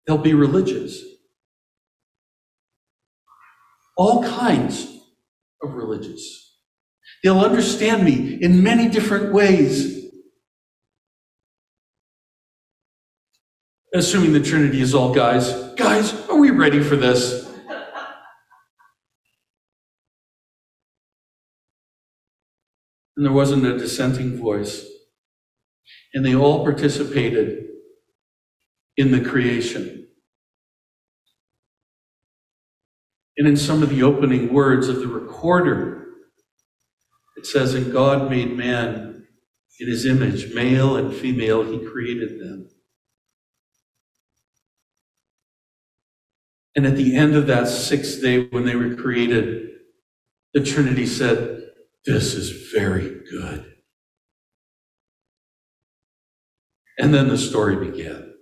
They'll be religious. All kinds of religious. They'll understand me in many different ways. Assuming the Trinity is all guys. Guys, are we ready for this? And there wasn't a dissenting voice. And they all participated in the creation. And in some of the opening words of the recorder, it says, And God made man in his image, male and female, he created them. And at the end of that sixth day, when they were created, the Trinity said, This is very good. And then the story began.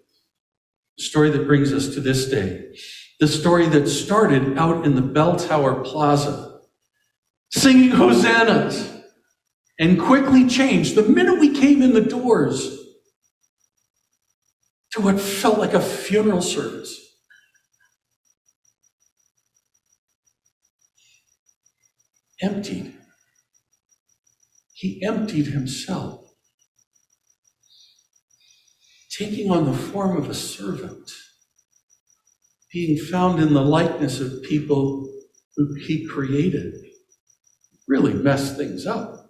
The story that brings us to this day. The story that started out in the Bell Tower Plaza singing hosannas, and quickly changed the minute we came in the doors to what felt like a funeral service. Emptied. He emptied himself, taking on the form of a servant, being found in the likeness of people who he created. Really messed things up.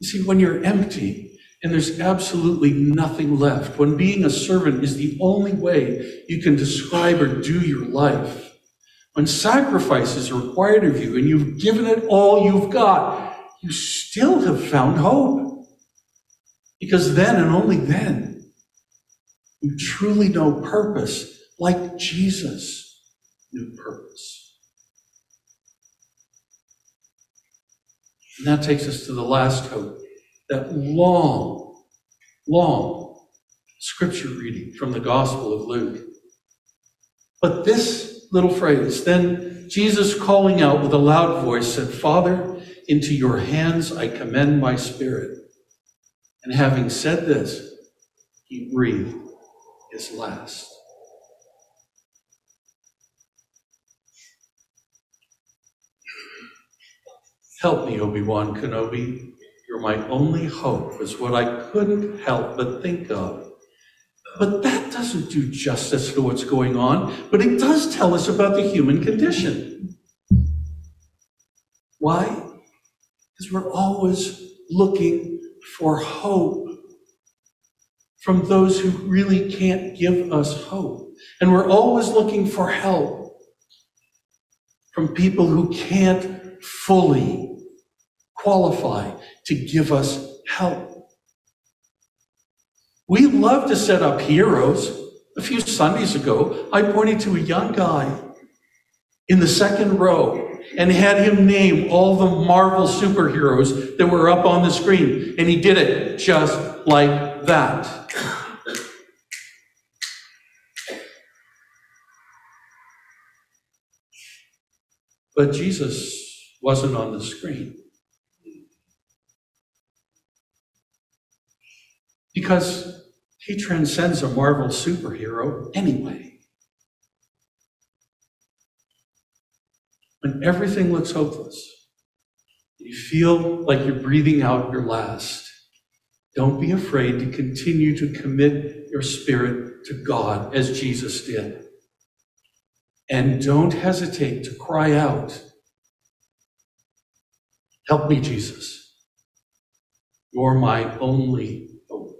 You see, when you're empty and there's absolutely nothing left, when being a servant is the only way you can describe or do your life, when sacrifice is required of you and you've given it all you've got, you still have found hope. Because then and only then, you truly know purpose like Jesus knew purpose. And that takes us to the last hope, that long, long scripture reading from the Gospel of Luke. But this little phrase, then Jesus calling out with a loud voice said, Father, into your hands I commend my spirit. And having said this, he breathed his last. Help me, Obi Wan Kenobi. You're my only hope, is what I couldn't help but think of. But that doesn't do justice to what's going on, but it does tell us about the human condition. Why? Because we're always looking for hope from those who really can't give us hope. And we're always looking for help from people who can't fully qualify to give us help. We love to set up heroes. A few Sundays ago, I pointed to a young guy in the second row and had him name all the Marvel superheroes that were up on the screen. And he did it just like that. But Jesus wasn't on the screen. Because he transcends a Marvel superhero anyway. When everything looks hopeless, you feel like you're breathing out your last, don't be afraid to continue to commit your spirit to God as Jesus did. And don't hesitate to cry out, Help me, Jesus. You're my only hope.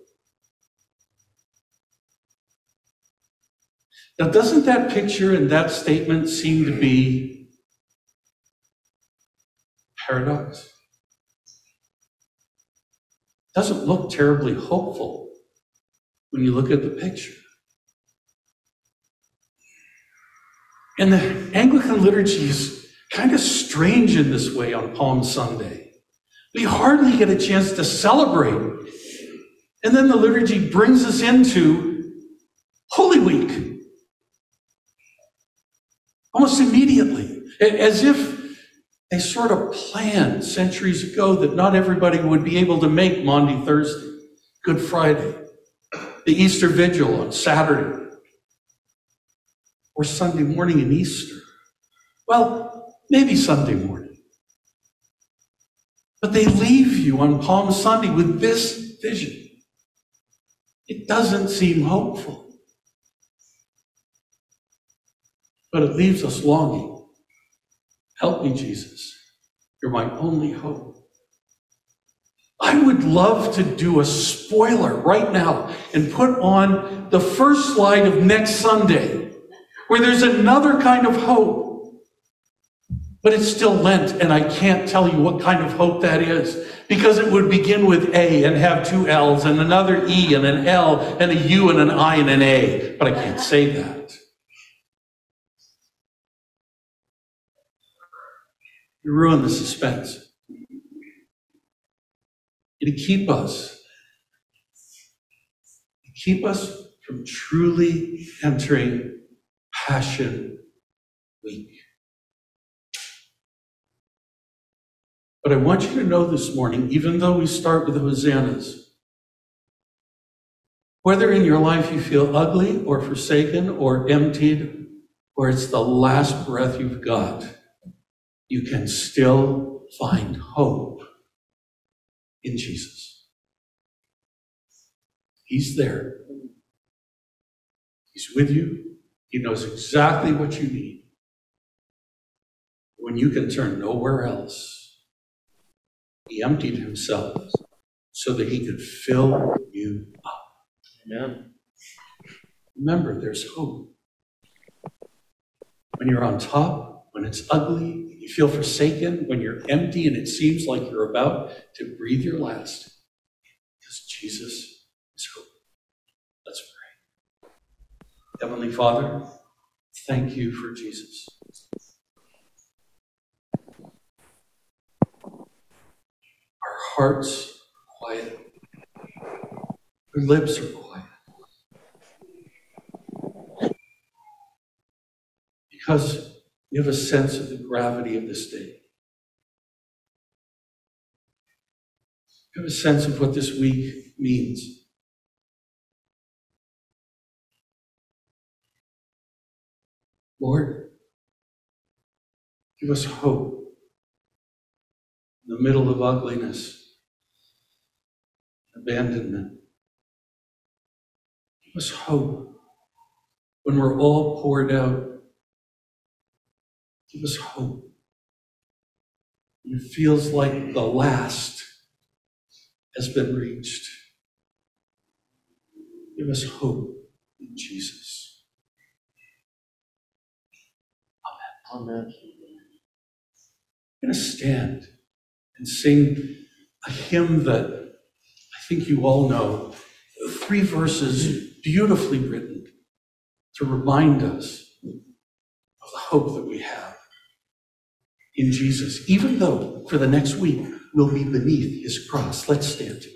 Now, doesn't that picture and that statement seem to be paradox? Doesn't look terribly hopeful when you look at the picture. And the Anglican liturgy is kind of strange in this way on Palm Sunday. We hardly get a chance to celebrate. And then the liturgy brings us into Holy Week. Almost immediately, as if they sort of planned centuries ago that not everybody would be able to make Maundy Thursday, Good Friday, the Easter Vigil on Saturday, or Sunday morning in Easter. Well, maybe Sunday morning. But they leave you on Palm Sunday with this vision. It doesn't seem hopeful, but it leaves us longing. Help me, Jesus. You're my only hope. I would love to do a spoiler right now and put on the first slide of next Sunday, where there's another kind of hope. But it's still Lent, and I can't tell you what kind of hope that is, because it would begin with A and have two L's, and another E and an L, and a U and an I and an A. But I can't say that. You ruin the suspense. To keep us, keep us from truly entering Passion Week. But I want you to know this morning, even though we start with the hosannas, whether in your life you feel ugly or forsaken or emptied, or it's the last breath you've got, you can still find hope in Jesus. He's there. He's with you. He knows exactly what you need. When you can turn nowhere else, he emptied himself so that he could fill you up. Amen. Remember, there's hope. When you're on top, when it's ugly, you feel forsaken, when you're empty and it seems like you're about to breathe your last, because Jesus is hope. Let's pray. Heavenly Father, thank you for Jesus. Our hearts are quiet. Our lips are quiet. Because you have a sense of the gravity of this day. You have a sense of what this week means. Lord, give us hope in the middle of ugliness, abandonment. Give us hope when we're all poured out. Give us hope. It feels like the last has been reached. Give us hope in Jesus. Amen. Amen. I'm going to stand and sing a hymn that I think you all know. Three verses beautifully written to remind us of the hope that we have in Jesus, even though for the next week we'll be beneath his cross. Let's stand together.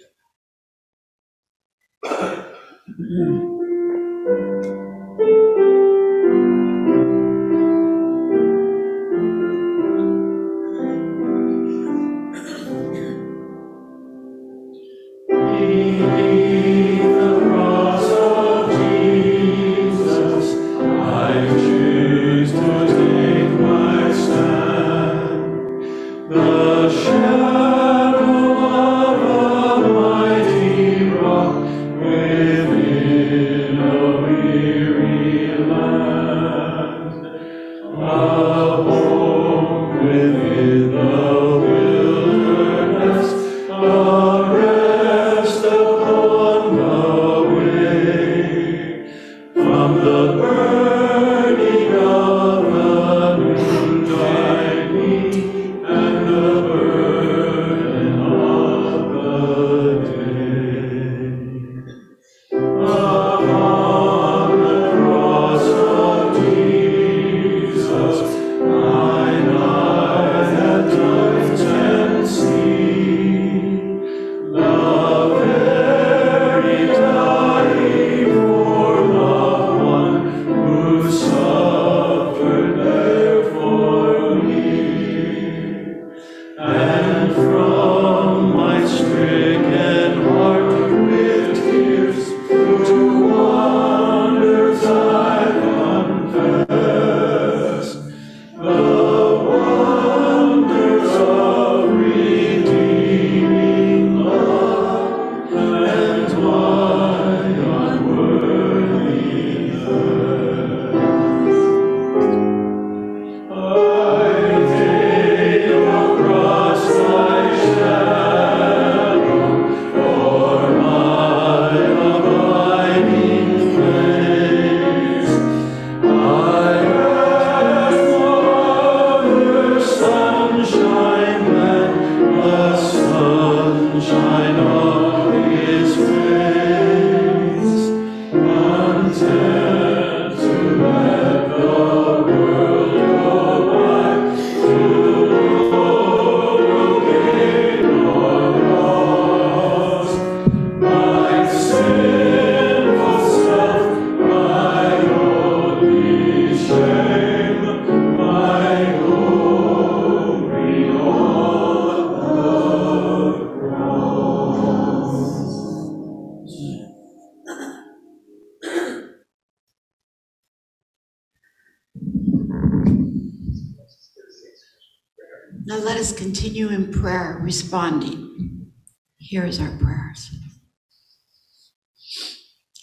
Now let us continue in prayer, responding. Here is our prayers.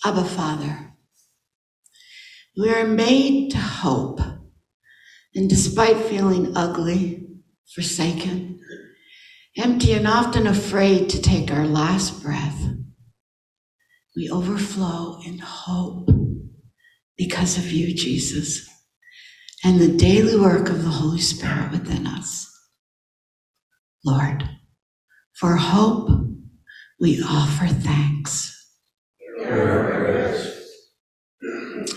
Abba, Father, we are made to hope, and despite feeling ugly, forsaken, empty, and often afraid to take our last breath, we overflow in hope because of you, Jesus, and the daily work of the Holy Spirit within us. Lord, for hope, we offer thanks.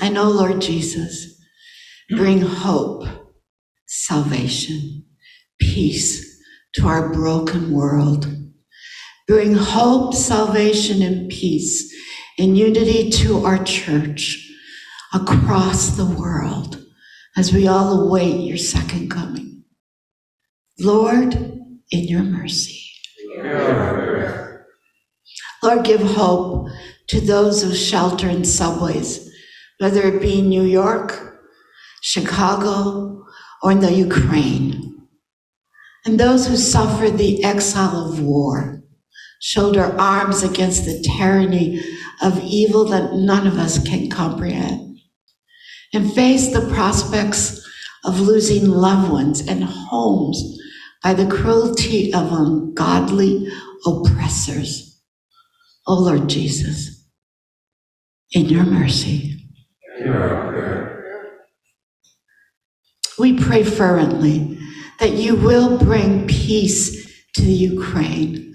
I know, Lord Jesus, bring hope, salvation, peace to our broken world. Bring hope, salvation, and peace and unity to our church across the world as we all await your second coming. Lord, in your mercy. Lord, give hope to those who shelter in subways, whether it be in New York, Chicago, or in the Ukraine. And those who suffer the exile of war, shoulder arms against the tyranny of evil that none of us can comprehend, and face the prospects of losing loved ones and homes by the cruelty of ungodly oppressors. O oh Lord Jesus, in your mercy, we pray fervently that you will bring peace to the Ukraine.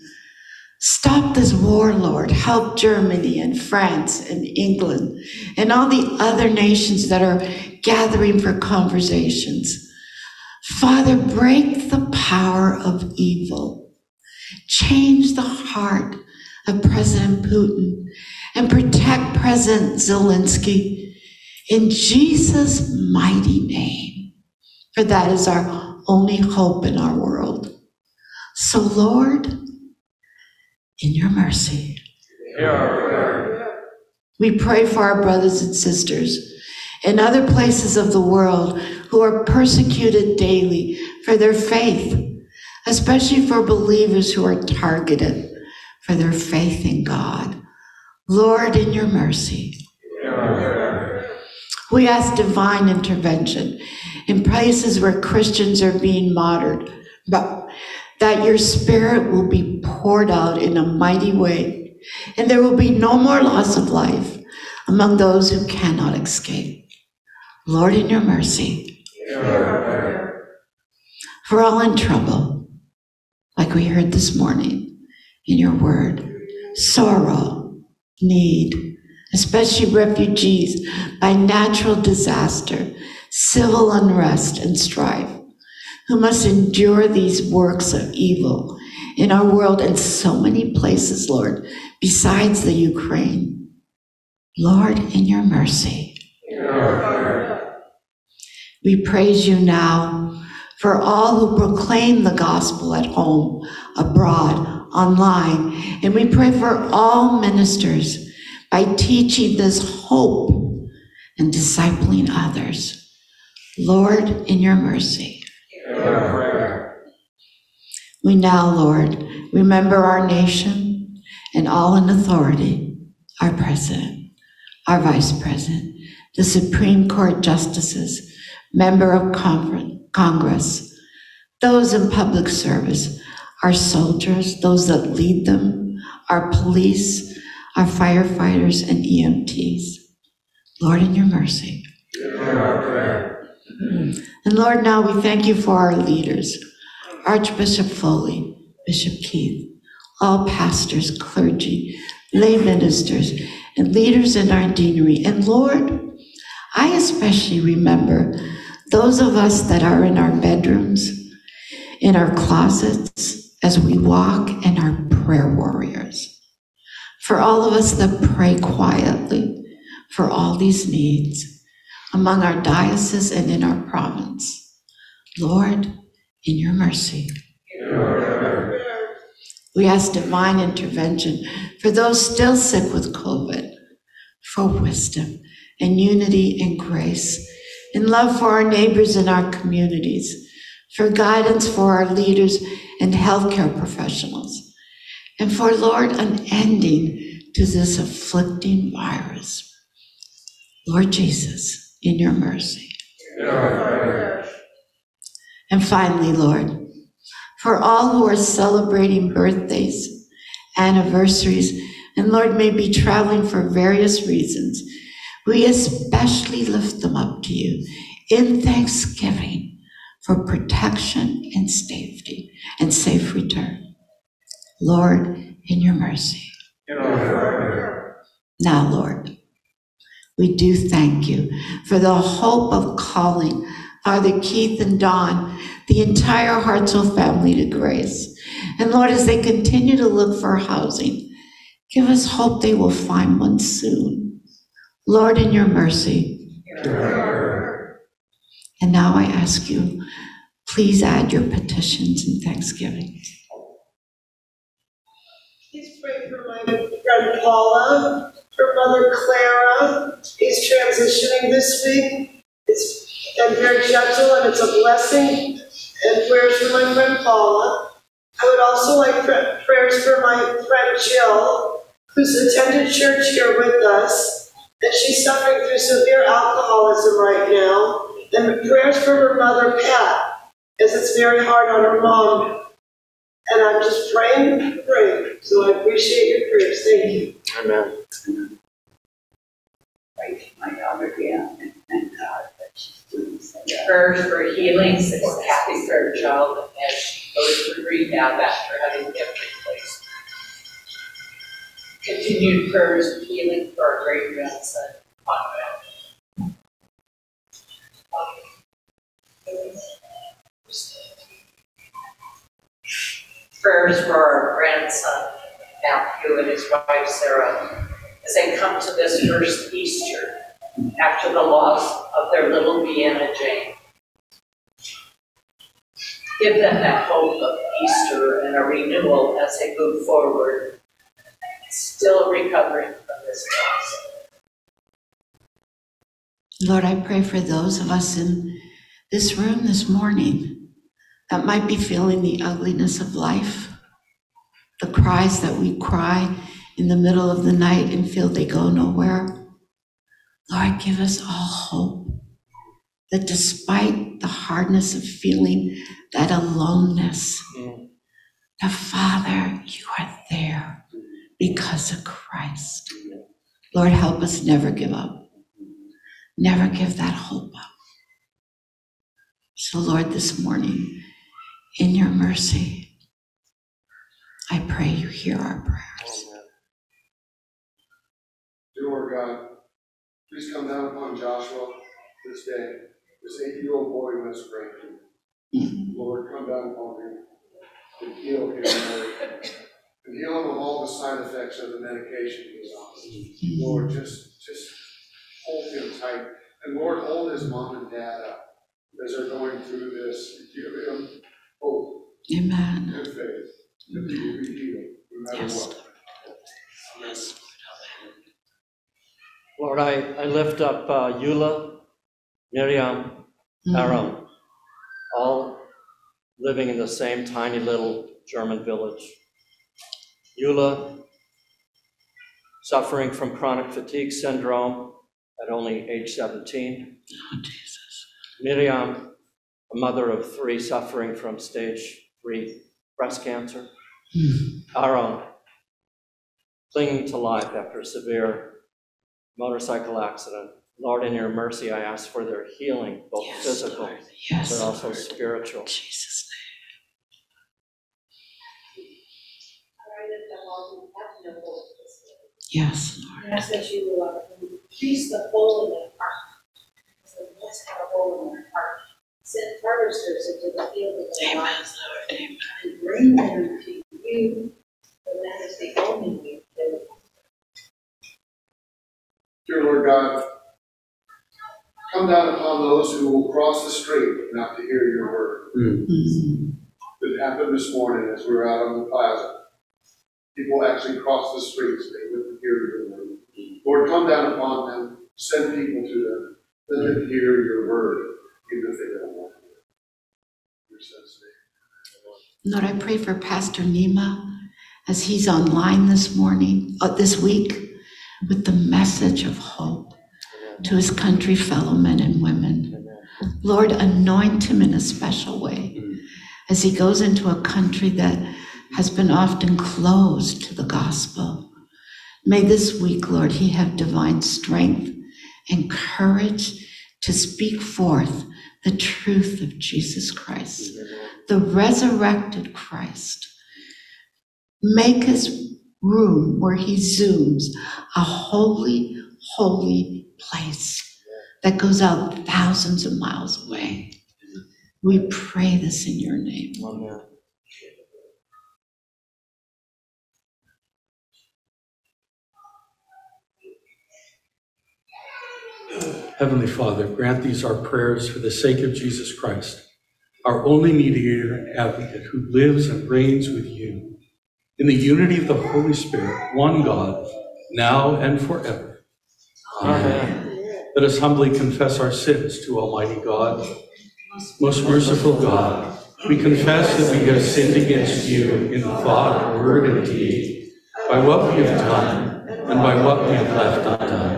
Stop this war, Lord. Help Germany and France and England and all the other nations that are gathering for conversations. Father, break the power of evil. Change the heart of President Putin and protect President Zelensky in Jesus' mighty name. For that is our only hope in our world. So, Lord, in your mercy, we pray for our brothers and sisters in other places of the world who are persecuted daily for their faith, especially for believers who are targeted for their faith in God. Lord, in your mercy, we ask divine intervention in places where Christians are being martyred, but that your spirit will be poured out in a mighty way, and there will be no more loss of life among those who cannot escape. Lord, in your mercy, for all in trouble, like we heard this morning in your word, sorrow, need, especially refugees by natural disaster, civil unrest, and strife, who must endure these works of evil in our world and so many places, Lord, besides the Ukraine. Lord, in your mercy. We praise you now for all who proclaim the gospel at home, abroad, online, and we pray for all ministers by teaching this hope and discipling others. Lord, in your mercy. We now, Lord, remember our nation and all in authority, our president, our vice president, the Supreme Court justices, member of Congress, those in public service, our soldiers, those that lead them, our police, our firefighters, and EMTs. Lord, in your mercy. And Lord, now we thank you for our leaders, Archbishop Foley, Bishop Keith, all pastors, clergy, lay ministers, and leaders in our deanery. And Lord, I especially remember those of us that are in our bedrooms, in our closets, as we walk, and our prayer warriors. For all of us that pray quietly for all these needs among our diocese and in our province. Lord, in your mercy. We ask divine intervention for those still sick with COVID, for wisdom and unity and grace, and love for our neighbors and our communities, for guidance for our leaders and healthcare professionals, and for, Lord, an ending to this afflicting virus. Lord Jesus, in your mercy. And finally, Lord, for all who are celebrating birthdays, anniversaries, and Lord may be traveling for various reasons, we especially lift them up to you in thanksgiving for protection and safety and safe return. Lord, in your mercy. Now, Lord, we do thank you for the hope of calling Father Keith and Don, the entire Hartsel family to grace. And Lord, as they continue to look for housing, give us hope they will find one soon. Lord, in your mercy. And now I ask you, please add your petitions and thanksgivings. Please pray for my friend Paula, her mother Clara is transitioning this week. It's and very gentle and it's a blessing. And prayers for my friend Paula. I would also like prayers for my friend Jill, who's attended church here with us, and she's suffering through severe alcoholism right now. And prayers for her mother Pat, as it's very hard on her mom. And I'm just praying, for praying. So I appreciate your prayers. Thank you. Amen. Right, my daughter, yeah, and thank God that she's doing so. Prayers for healing for Kathy Fairchild as she goes through rehab after having hip replaced. Continued prayers and healing for our great grandson. Prayers for our grandson, Matthew, and his wife Sarah, as they come to this first Easter after the loss of their little Vienna Jane. Give them that hope of Easter and a renewal as they move forward, still recovering from this loss. Lord, I pray for those of us in this room this morning that might be feeling the ugliness of life, the cries that we cry in the middle of the night and feel they go nowhere. Lord, give us all hope that despite the hardness of feeling that aloneness, mm. the Father, you are there because of Christ. Lord, help us never give up. Never give that hope up. So, Lord, this morning, in your mercy, I pray you hear our prayers. Dear Lord God, please come down upon Joshua this day, this eight-year-old boy who has a brain mm. Lord, come down upon him and heal him, and heal him of all the side effects of the medication he's on. Lord, just, just hold him tight. And Lord, hold his mom and dad up as they're going through this. Give him hope Amen. and faith that he will be healed no matter Yes, what. Yes. Lord, I, I lift up uh, Eula, Miriam, Aaron, all living in the same tiny little German village. Eula, suffering from chronic fatigue syndrome at only age 17. Oh, Jesus. Miriam, a mother of three, suffering from stage three breast cancer. Hmm. Aaron, clinging to life after a severe motorcycle accident. Lord, in your mercy, I ask for their healing, both Yes, physical Yes, but also Lord. spiritual. Jesus' Yes, Lord. And ask that you will increase the hole in their heart. Because they must have a hole in their heart. Send harvesters into the field of their Amen, lives. Lord. Amen. And bring them to you, for that is the only way they will. Dear Lord God, come down upon those who will cross the street not to hear your word. Mm-hmm. It happened this morning as we were out on the plaza. People actually crossed the streets, they wouldn't hear your word. Lord, come down upon them, send people to them, let them hear your word, even if they don't want to. hear. Lord, I pray for Pastor Nima as he's online this morning, uh, this week, with the message of hope to his country fellow men and women. Lord, anoint him in a special way as he goes into a country that has been often closed to the gospel. May this week, Lord, he have divine strength and courage to speak forth the truth of Jesus Christ, the resurrected Christ. Make his room where he zooms a holy, holy place that goes out thousands of miles away. We pray this in your name. Heavenly Father, grant these our prayers for the sake of Jesus Christ, our only mediator and advocate who lives and reigns with you in the unity of the Holy Spirit, one God, now and forever. Amen. Let us humbly confess our sins to Almighty God. Most merciful God, we confess that we have sinned against you in thought, word, and deed, by what we have done and by what we have left undone.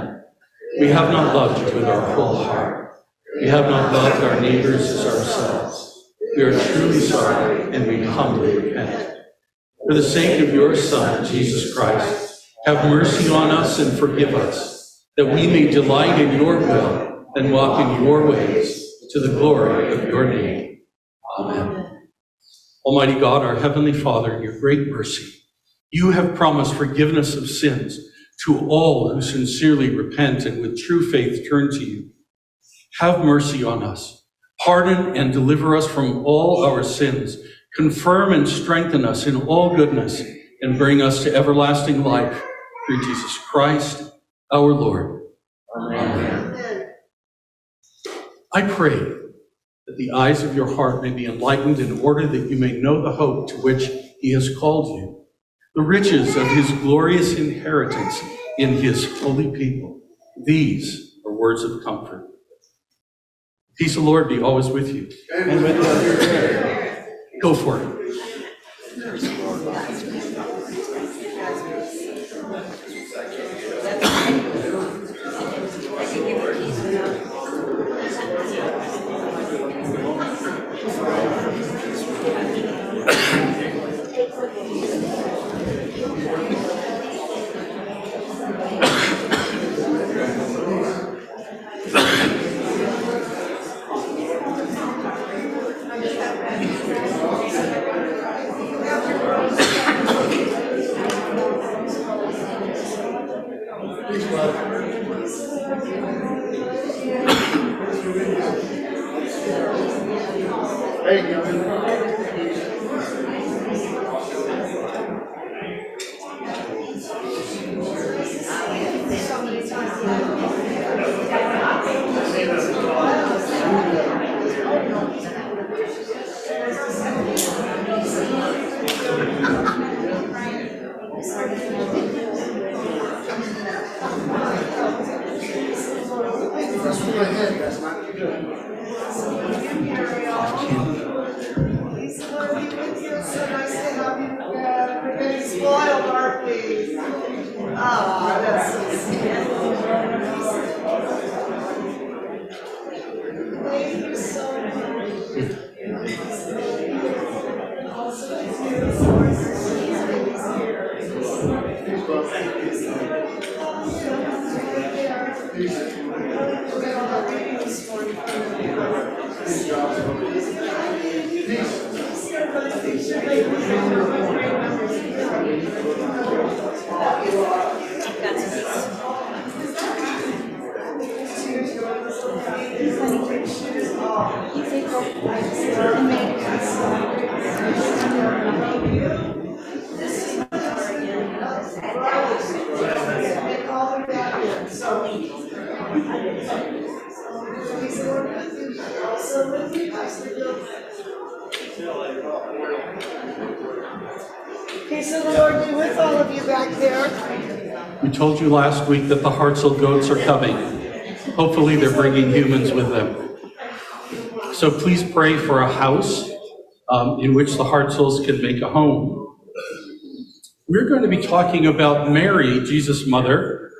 We have not loved with our whole heart. We have not loved our neighbors as ourselves. We are truly sorry and we humbly repent. For the sake of your Son, Jesus Christ, have mercy on us and forgive us, that we may delight in your will and walk in your ways to the glory of your name. Amen. Almighty God, our Heavenly Father, in your great mercy, you have promised forgiveness of sins to all who sincerely repent and with true faith turn to you. Have mercy on us. Pardon and deliver us from all our sins. Confirm and strengthen us in all goodness and bring us to everlasting life through Jesus Christ, our Lord. Amen. I pray that the eyes of your heart may be enlightened in order that you may know the hope to which he has called you, the riches of his glorious inheritance in his holy people. These are words of comfort. Peace of the Lord be always with you. And with your. Go for it. You last week that the Hartzell goats are coming. Hopefully, they're bringing humans with them. So please pray for a house um, in which the Hartzells can make a home. We're going to be talking about Mary, Jesus' mother,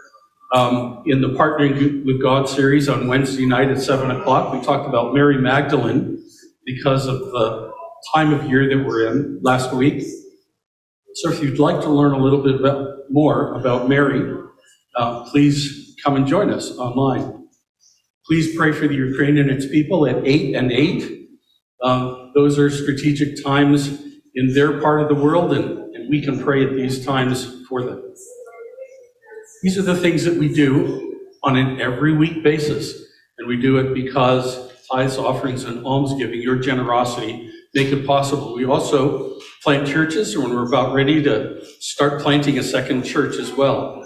um, in the Partnering with God series on Wednesday night at 7 o'clock. We talked about Mary Magdalene because of the time of year that we're in last week. So if you'd like to learn a little bit about, more about Mary, uh, please come and join us online. Please pray for the Ukraine and its people at 8 and 8. Um, those are strategic times in their part of the world, and and we can pray at these times for them. These are the things that we do on an every week basis, and we do it because tithes, offerings, and almsgiving, your generosity, make it possible. We also plant churches, and we're about ready to start planting a second church as well.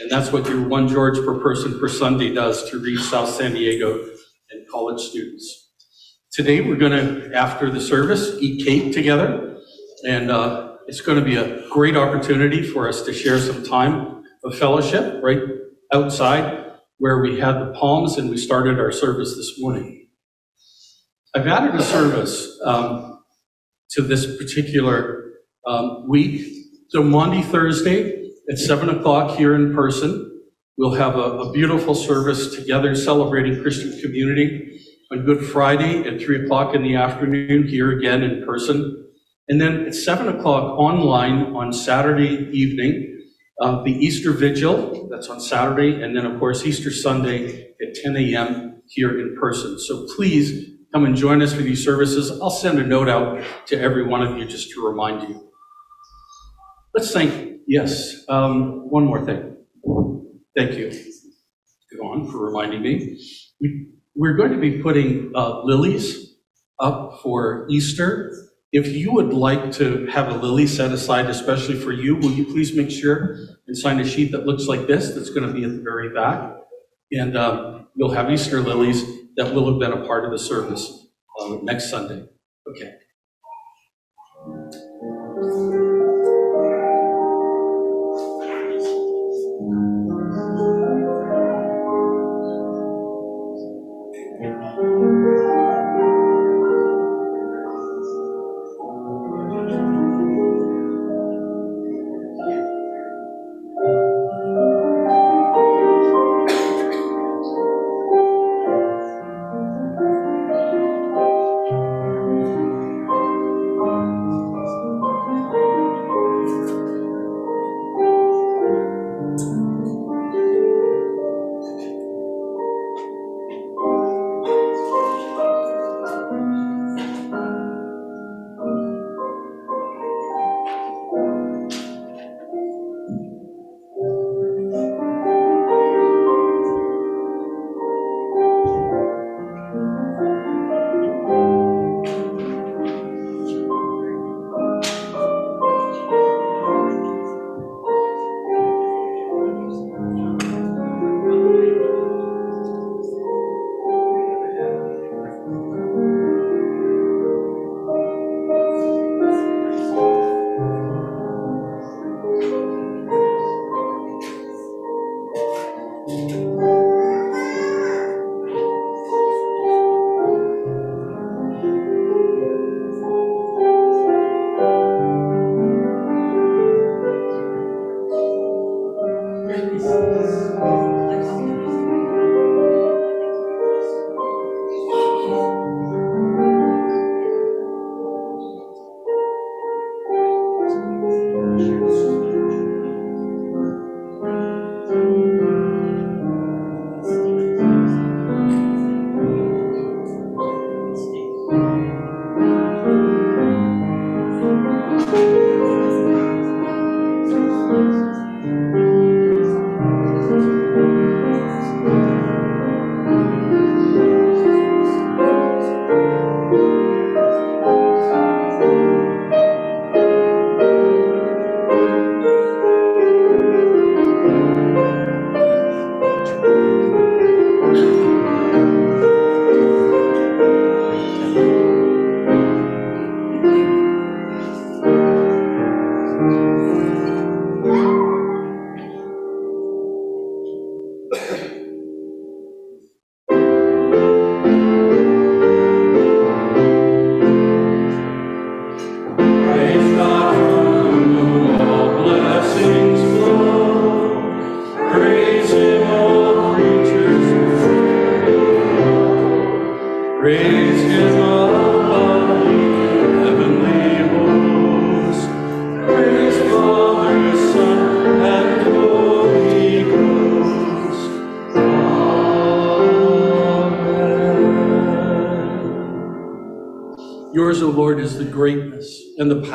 And that's what your one George per person per Sunday does to reach South San Diego and college students. Today, we're going to, after the service, eat cake together. And uh, it's going to be a great opportunity for us to share some time of fellowship right outside where we had the palms and we started our service this morning. I've added a service um, to this particular um, week. So Maundy, Thursday at 7 o'clock here in person, we'll have a, a beautiful service together celebrating Christian community. On Good Friday at 3 o'clock in the afternoon, here again in person. And then at 7 o'clock online on Saturday evening, uh, the Easter Vigil, that's on Saturday, and then, of course, Easter Sunday at 10 a.m. here in person. So please come and join us for these services. I'll send a note out to every one of you just to remind you. Let's thank, yes, um, one more thing. Thank you, Yvonne, for reminding me. We, we're going to be putting uh, lilies up for Easter if you would like to have a lily set aside especially for you, will you please make sure and sign a sheet that looks like this, that's going to be at the very back? And um, you'll have Easter lilies that will have been a part of the service uh, next Sunday. Okay.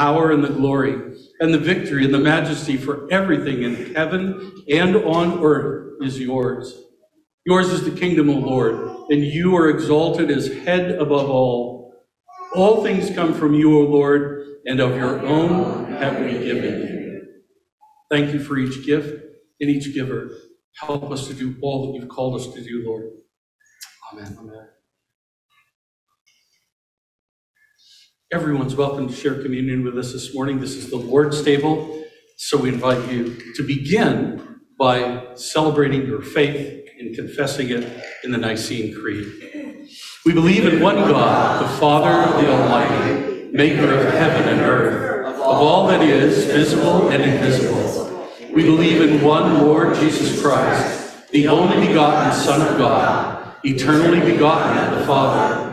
Power and the glory and the victory and the majesty for everything in heaven and on earth is yours. Yours is the kingdom, O Lord, and you are exalted as head above all. All things come from you, O Lord, and of your own have we given you. Thank you for each gift and each giver. Help us to do all that you've called us to do, Lord. Amen. Amen. Everyone's welcome to share communion with us this morning. This is the Lord's table, so we invite you to begin by celebrating your faith and confessing it in the Nicene Creed. We believe in one God, the Father, the Almighty, maker of heaven and earth, of all that is visible and invisible. We believe in one Lord Jesus Christ, the only begotten Son of God, eternally begotten of the Father,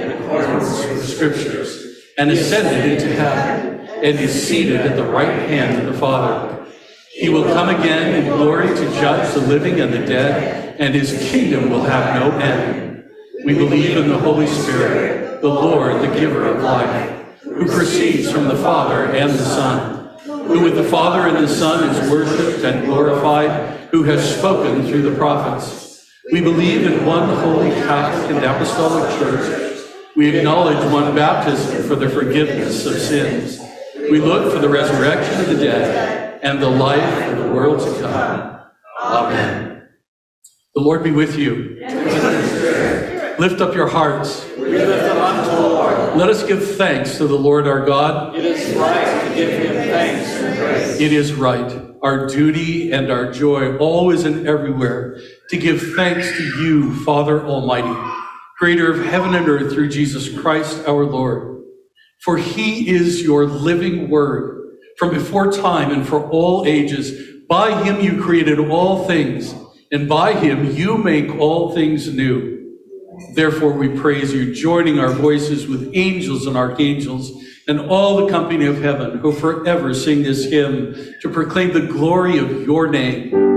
in accordance with the Scriptures, and ascended into heaven, and is seated at the right hand of the Father. He will come again in glory to judge the living and the dead, and his kingdom will have no end. We believe in the Holy Spirit, the Lord, the giver of life, who proceeds from the Father and the Son, who with the Father and the Son is worshipped and glorified, who has spoken through the prophets. We believe in one holy Catholic and Apostolic Church. We acknowledge one baptism for the forgiveness of sins. We look for the resurrection of the dead and the life of the world to come. Amen. The Lord be with you. Lift up your hearts. Let us give thanks to the Lord our God. It is right to give him thanks and praise. It is right, our duty and our joy, always and everywhere, to give thanks to you, Father Almighty, creator of heaven and earth through Jesus Christ our Lord. For he is your living word from before time and for all ages. By him you created all things, and by him you make all things new. Therefore, we praise you, joining our voices with angels and archangels and all the company of heaven who forever sing this hymn to proclaim the glory of your name.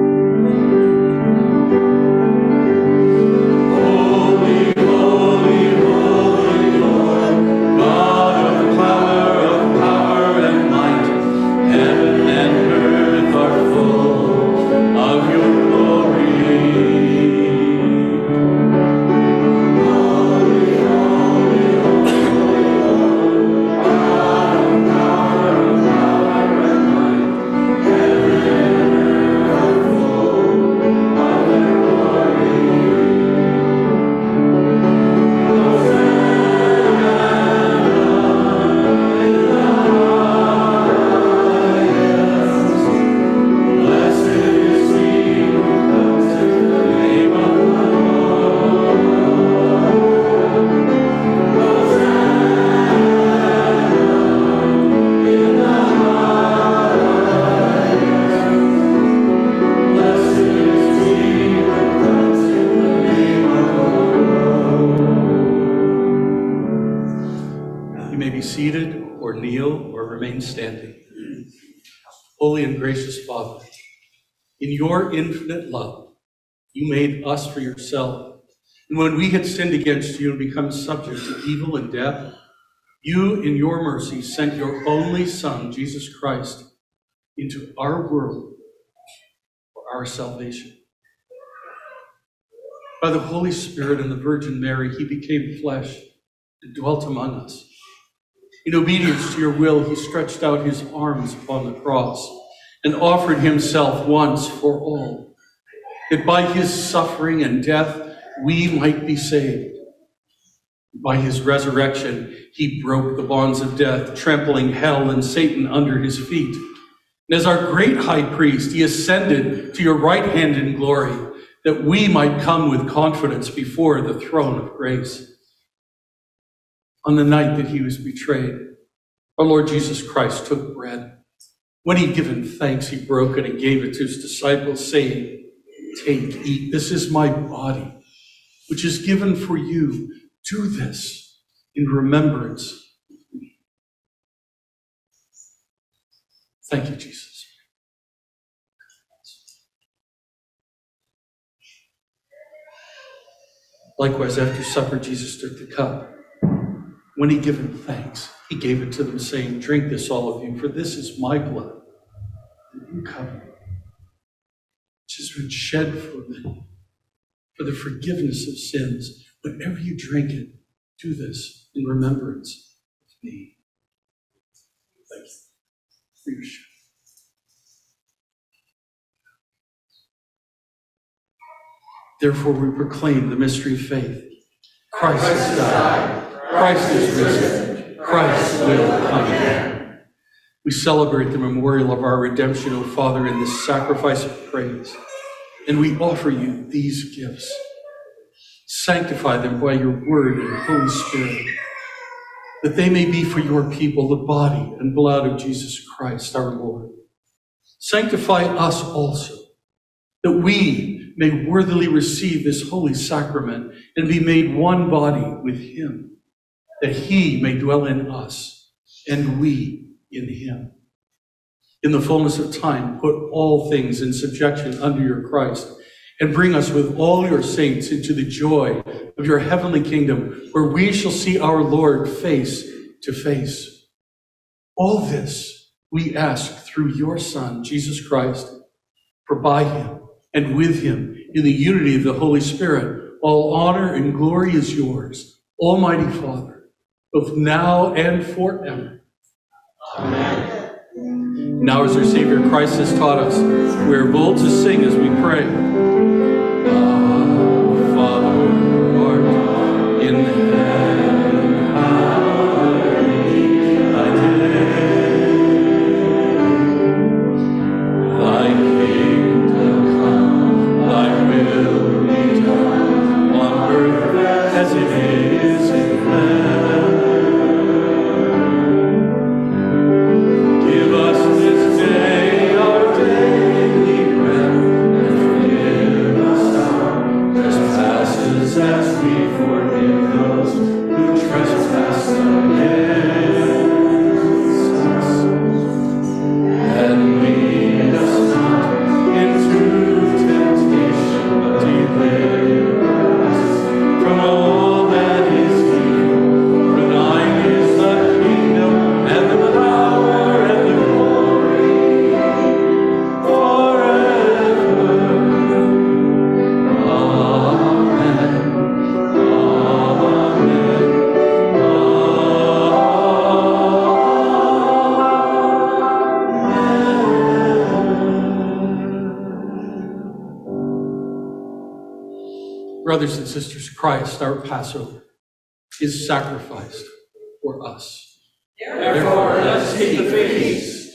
Sinned against you and become subject to evil and death, you, in your mercy, sent your only Son, Jesus Christ, into our world for our salvation. By the Holy Spirit and the Virgin Mary, he became flesh and dwelt among us. In obedience to your will, he stretched out his arms upon the cross and offered himself once for all, that by his suffering and death we might be saved. By his resurrection, he broke the bonds of death, trampling hell and Satan under his feet. And as our great high priest, he ascended to your right hand in glory, that we might come with confidence before the throne of grace on the night that he was betrayed, Our Lord Jesus Christ took bread. When he'd given thanks, he broke it and gave it to his disciples, saying, Take, eat, this is my body, which is given for you. Do this in remembrance. Thank you, Jesus. Likewise, after supper, Jesus took the cup. When he given thanks, he gave it to them, saying, Drink this, all of you, for this is my blood, the new covenant, which has been shed for many, for the forgiveness of sins. Whenever you drink it, do this in remembrance of me. Thank you for your share. Therefore, we proclaim the mystery of faith. Christ has died. Christ is risen. Christ will come again. We celebrate the memorial of our redemption, O Father, in this sacrifice of praise. And we offer you these gifts. Sanctify them by your word and Holy Spirit, that they may be for your people the body and blood of Jesus Christ, our Lord. Sanctify us also, that we may worthily receive this holy sacrament and be made one body with him, that he may dwell in us and we in him. In the fullness of time, put all things in subjection under your Christ and bring us with all your saints into the joy of your heavenly kingdom, where we shall see our Lord face to face. All this we ask through your Son, Jesus Christ, for by him and with him, in the unity of the Holy Spirit, all honor and glory is yours, Almighty Father, both now and forever. Amen. Now, as our Savior Christ has taught us, we are bold to sing as we pray. Brothers and sisters, Christ, our Passover, is sacrificed for us. Therefore, let us keep the feast.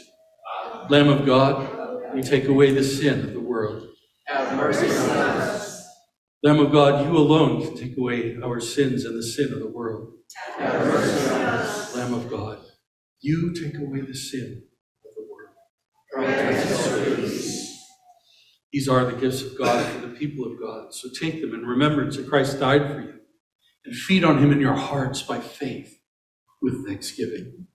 Lamb of God, you take away the sin of the world. Have mercy on us. Lamb of God, you alone can take away our sins and the sin of the world. Have mercy on us. Lamb of God, you take away the sin of the world. Grant us peace. These are the gifts of God for the people of God. So take them in remembrance that Christ died for you and feed on him in your hearts by faith with thanksgiving.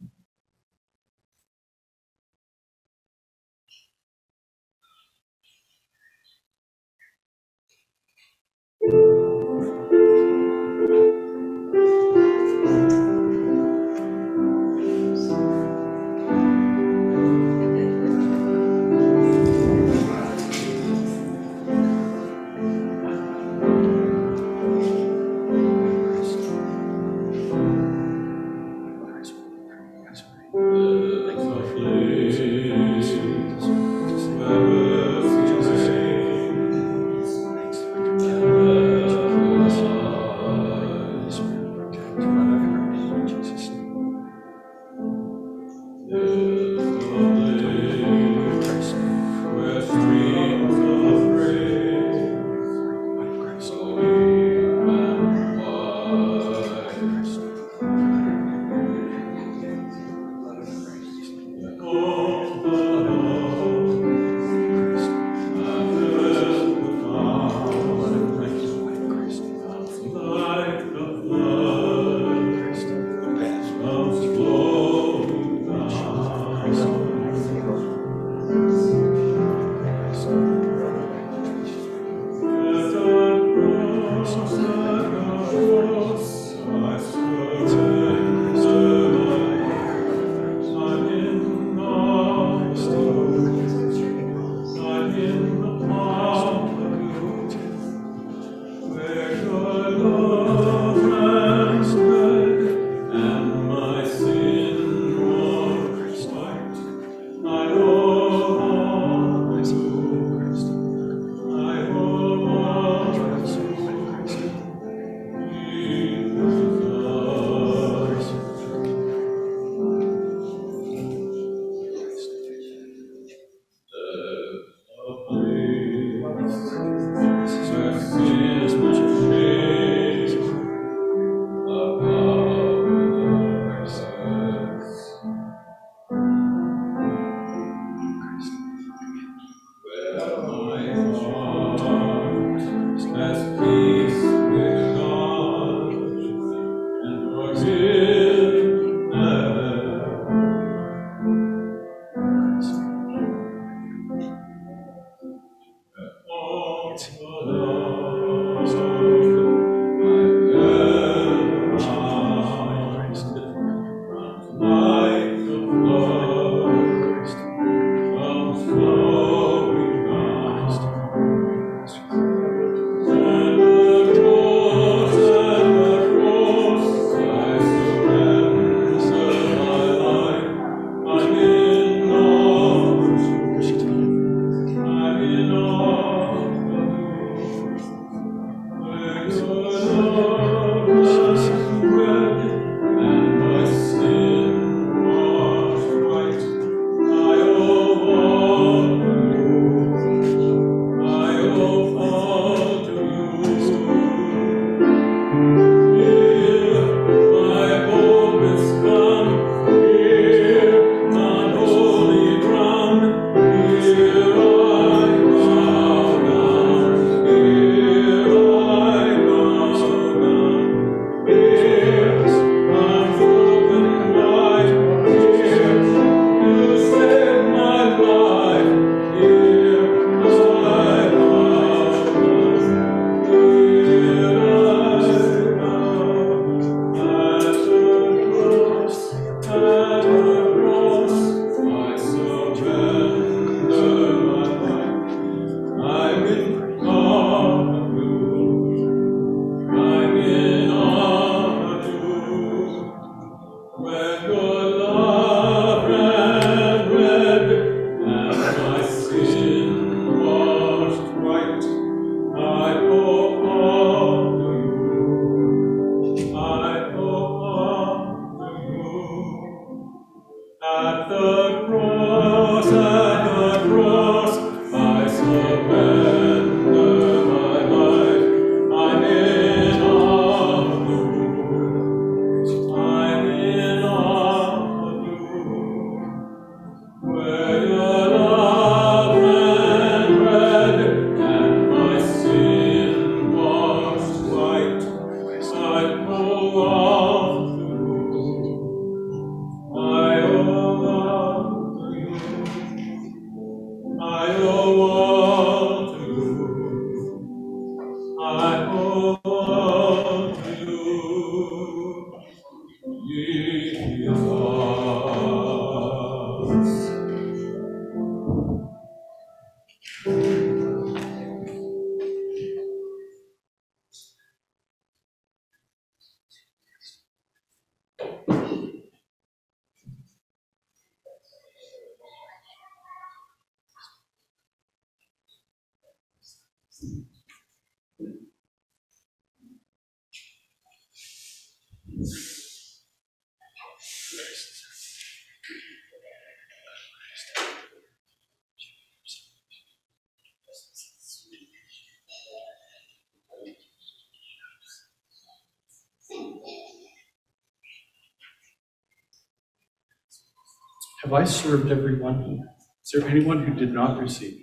Have I served everyone? Is there anyone who did not receive?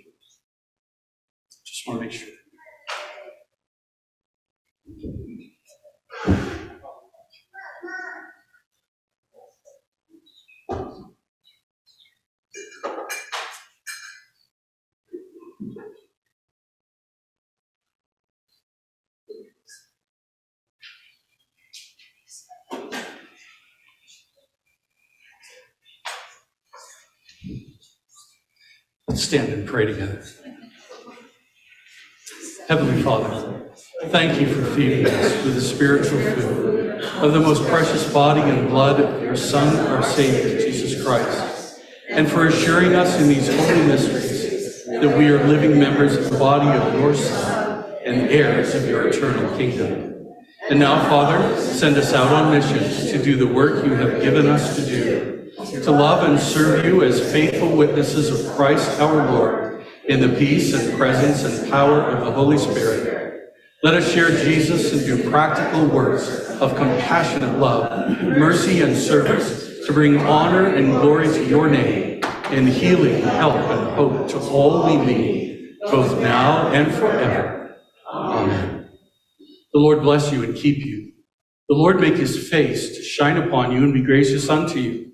Just want to make sure. Let's stand and pray together. Heavenly Father, thank you for feeding us with the spiritual food of the most precious body and blood of your Son, our Savior, Jesus Christ, and for assuring us in these holy mysteries that we are living members of the body of your Son and heirs of your eternal kingdom. And now, Father, send us out on mission to do the work you have given us to do, to love and serve you as faithful witnesses of Christ our Lord, in the peace and presence and power of the Holy Spirit. Let us share Jesus and do practical works of compassionate love, mercy, and service to bring honor and glory to your name, and healing, help, and hope to all we need, both now and forever. Amen. The Lord bless you and keep you. The Lord make his face to shine upon you and be gracious unto you.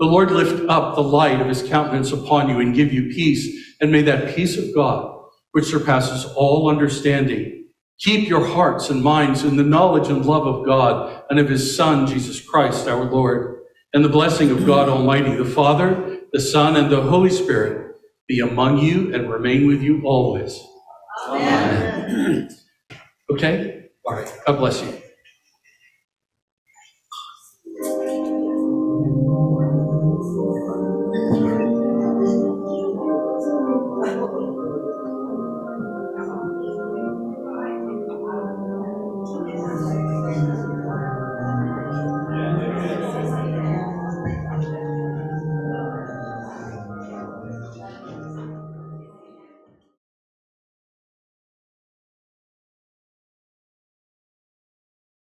The Lord lift up the light of his countenance upon you and give you peace, and may that peace of God, which surpasses all understanding, keep your hearts and minds in the knowledge and love of God and of his Son, Jesus Christ our Lord. And the blessing of God Almighty, the Father, the Son, and the Holy Spirit be among you and remain with you always. Amen. Okay? All right. God bless you.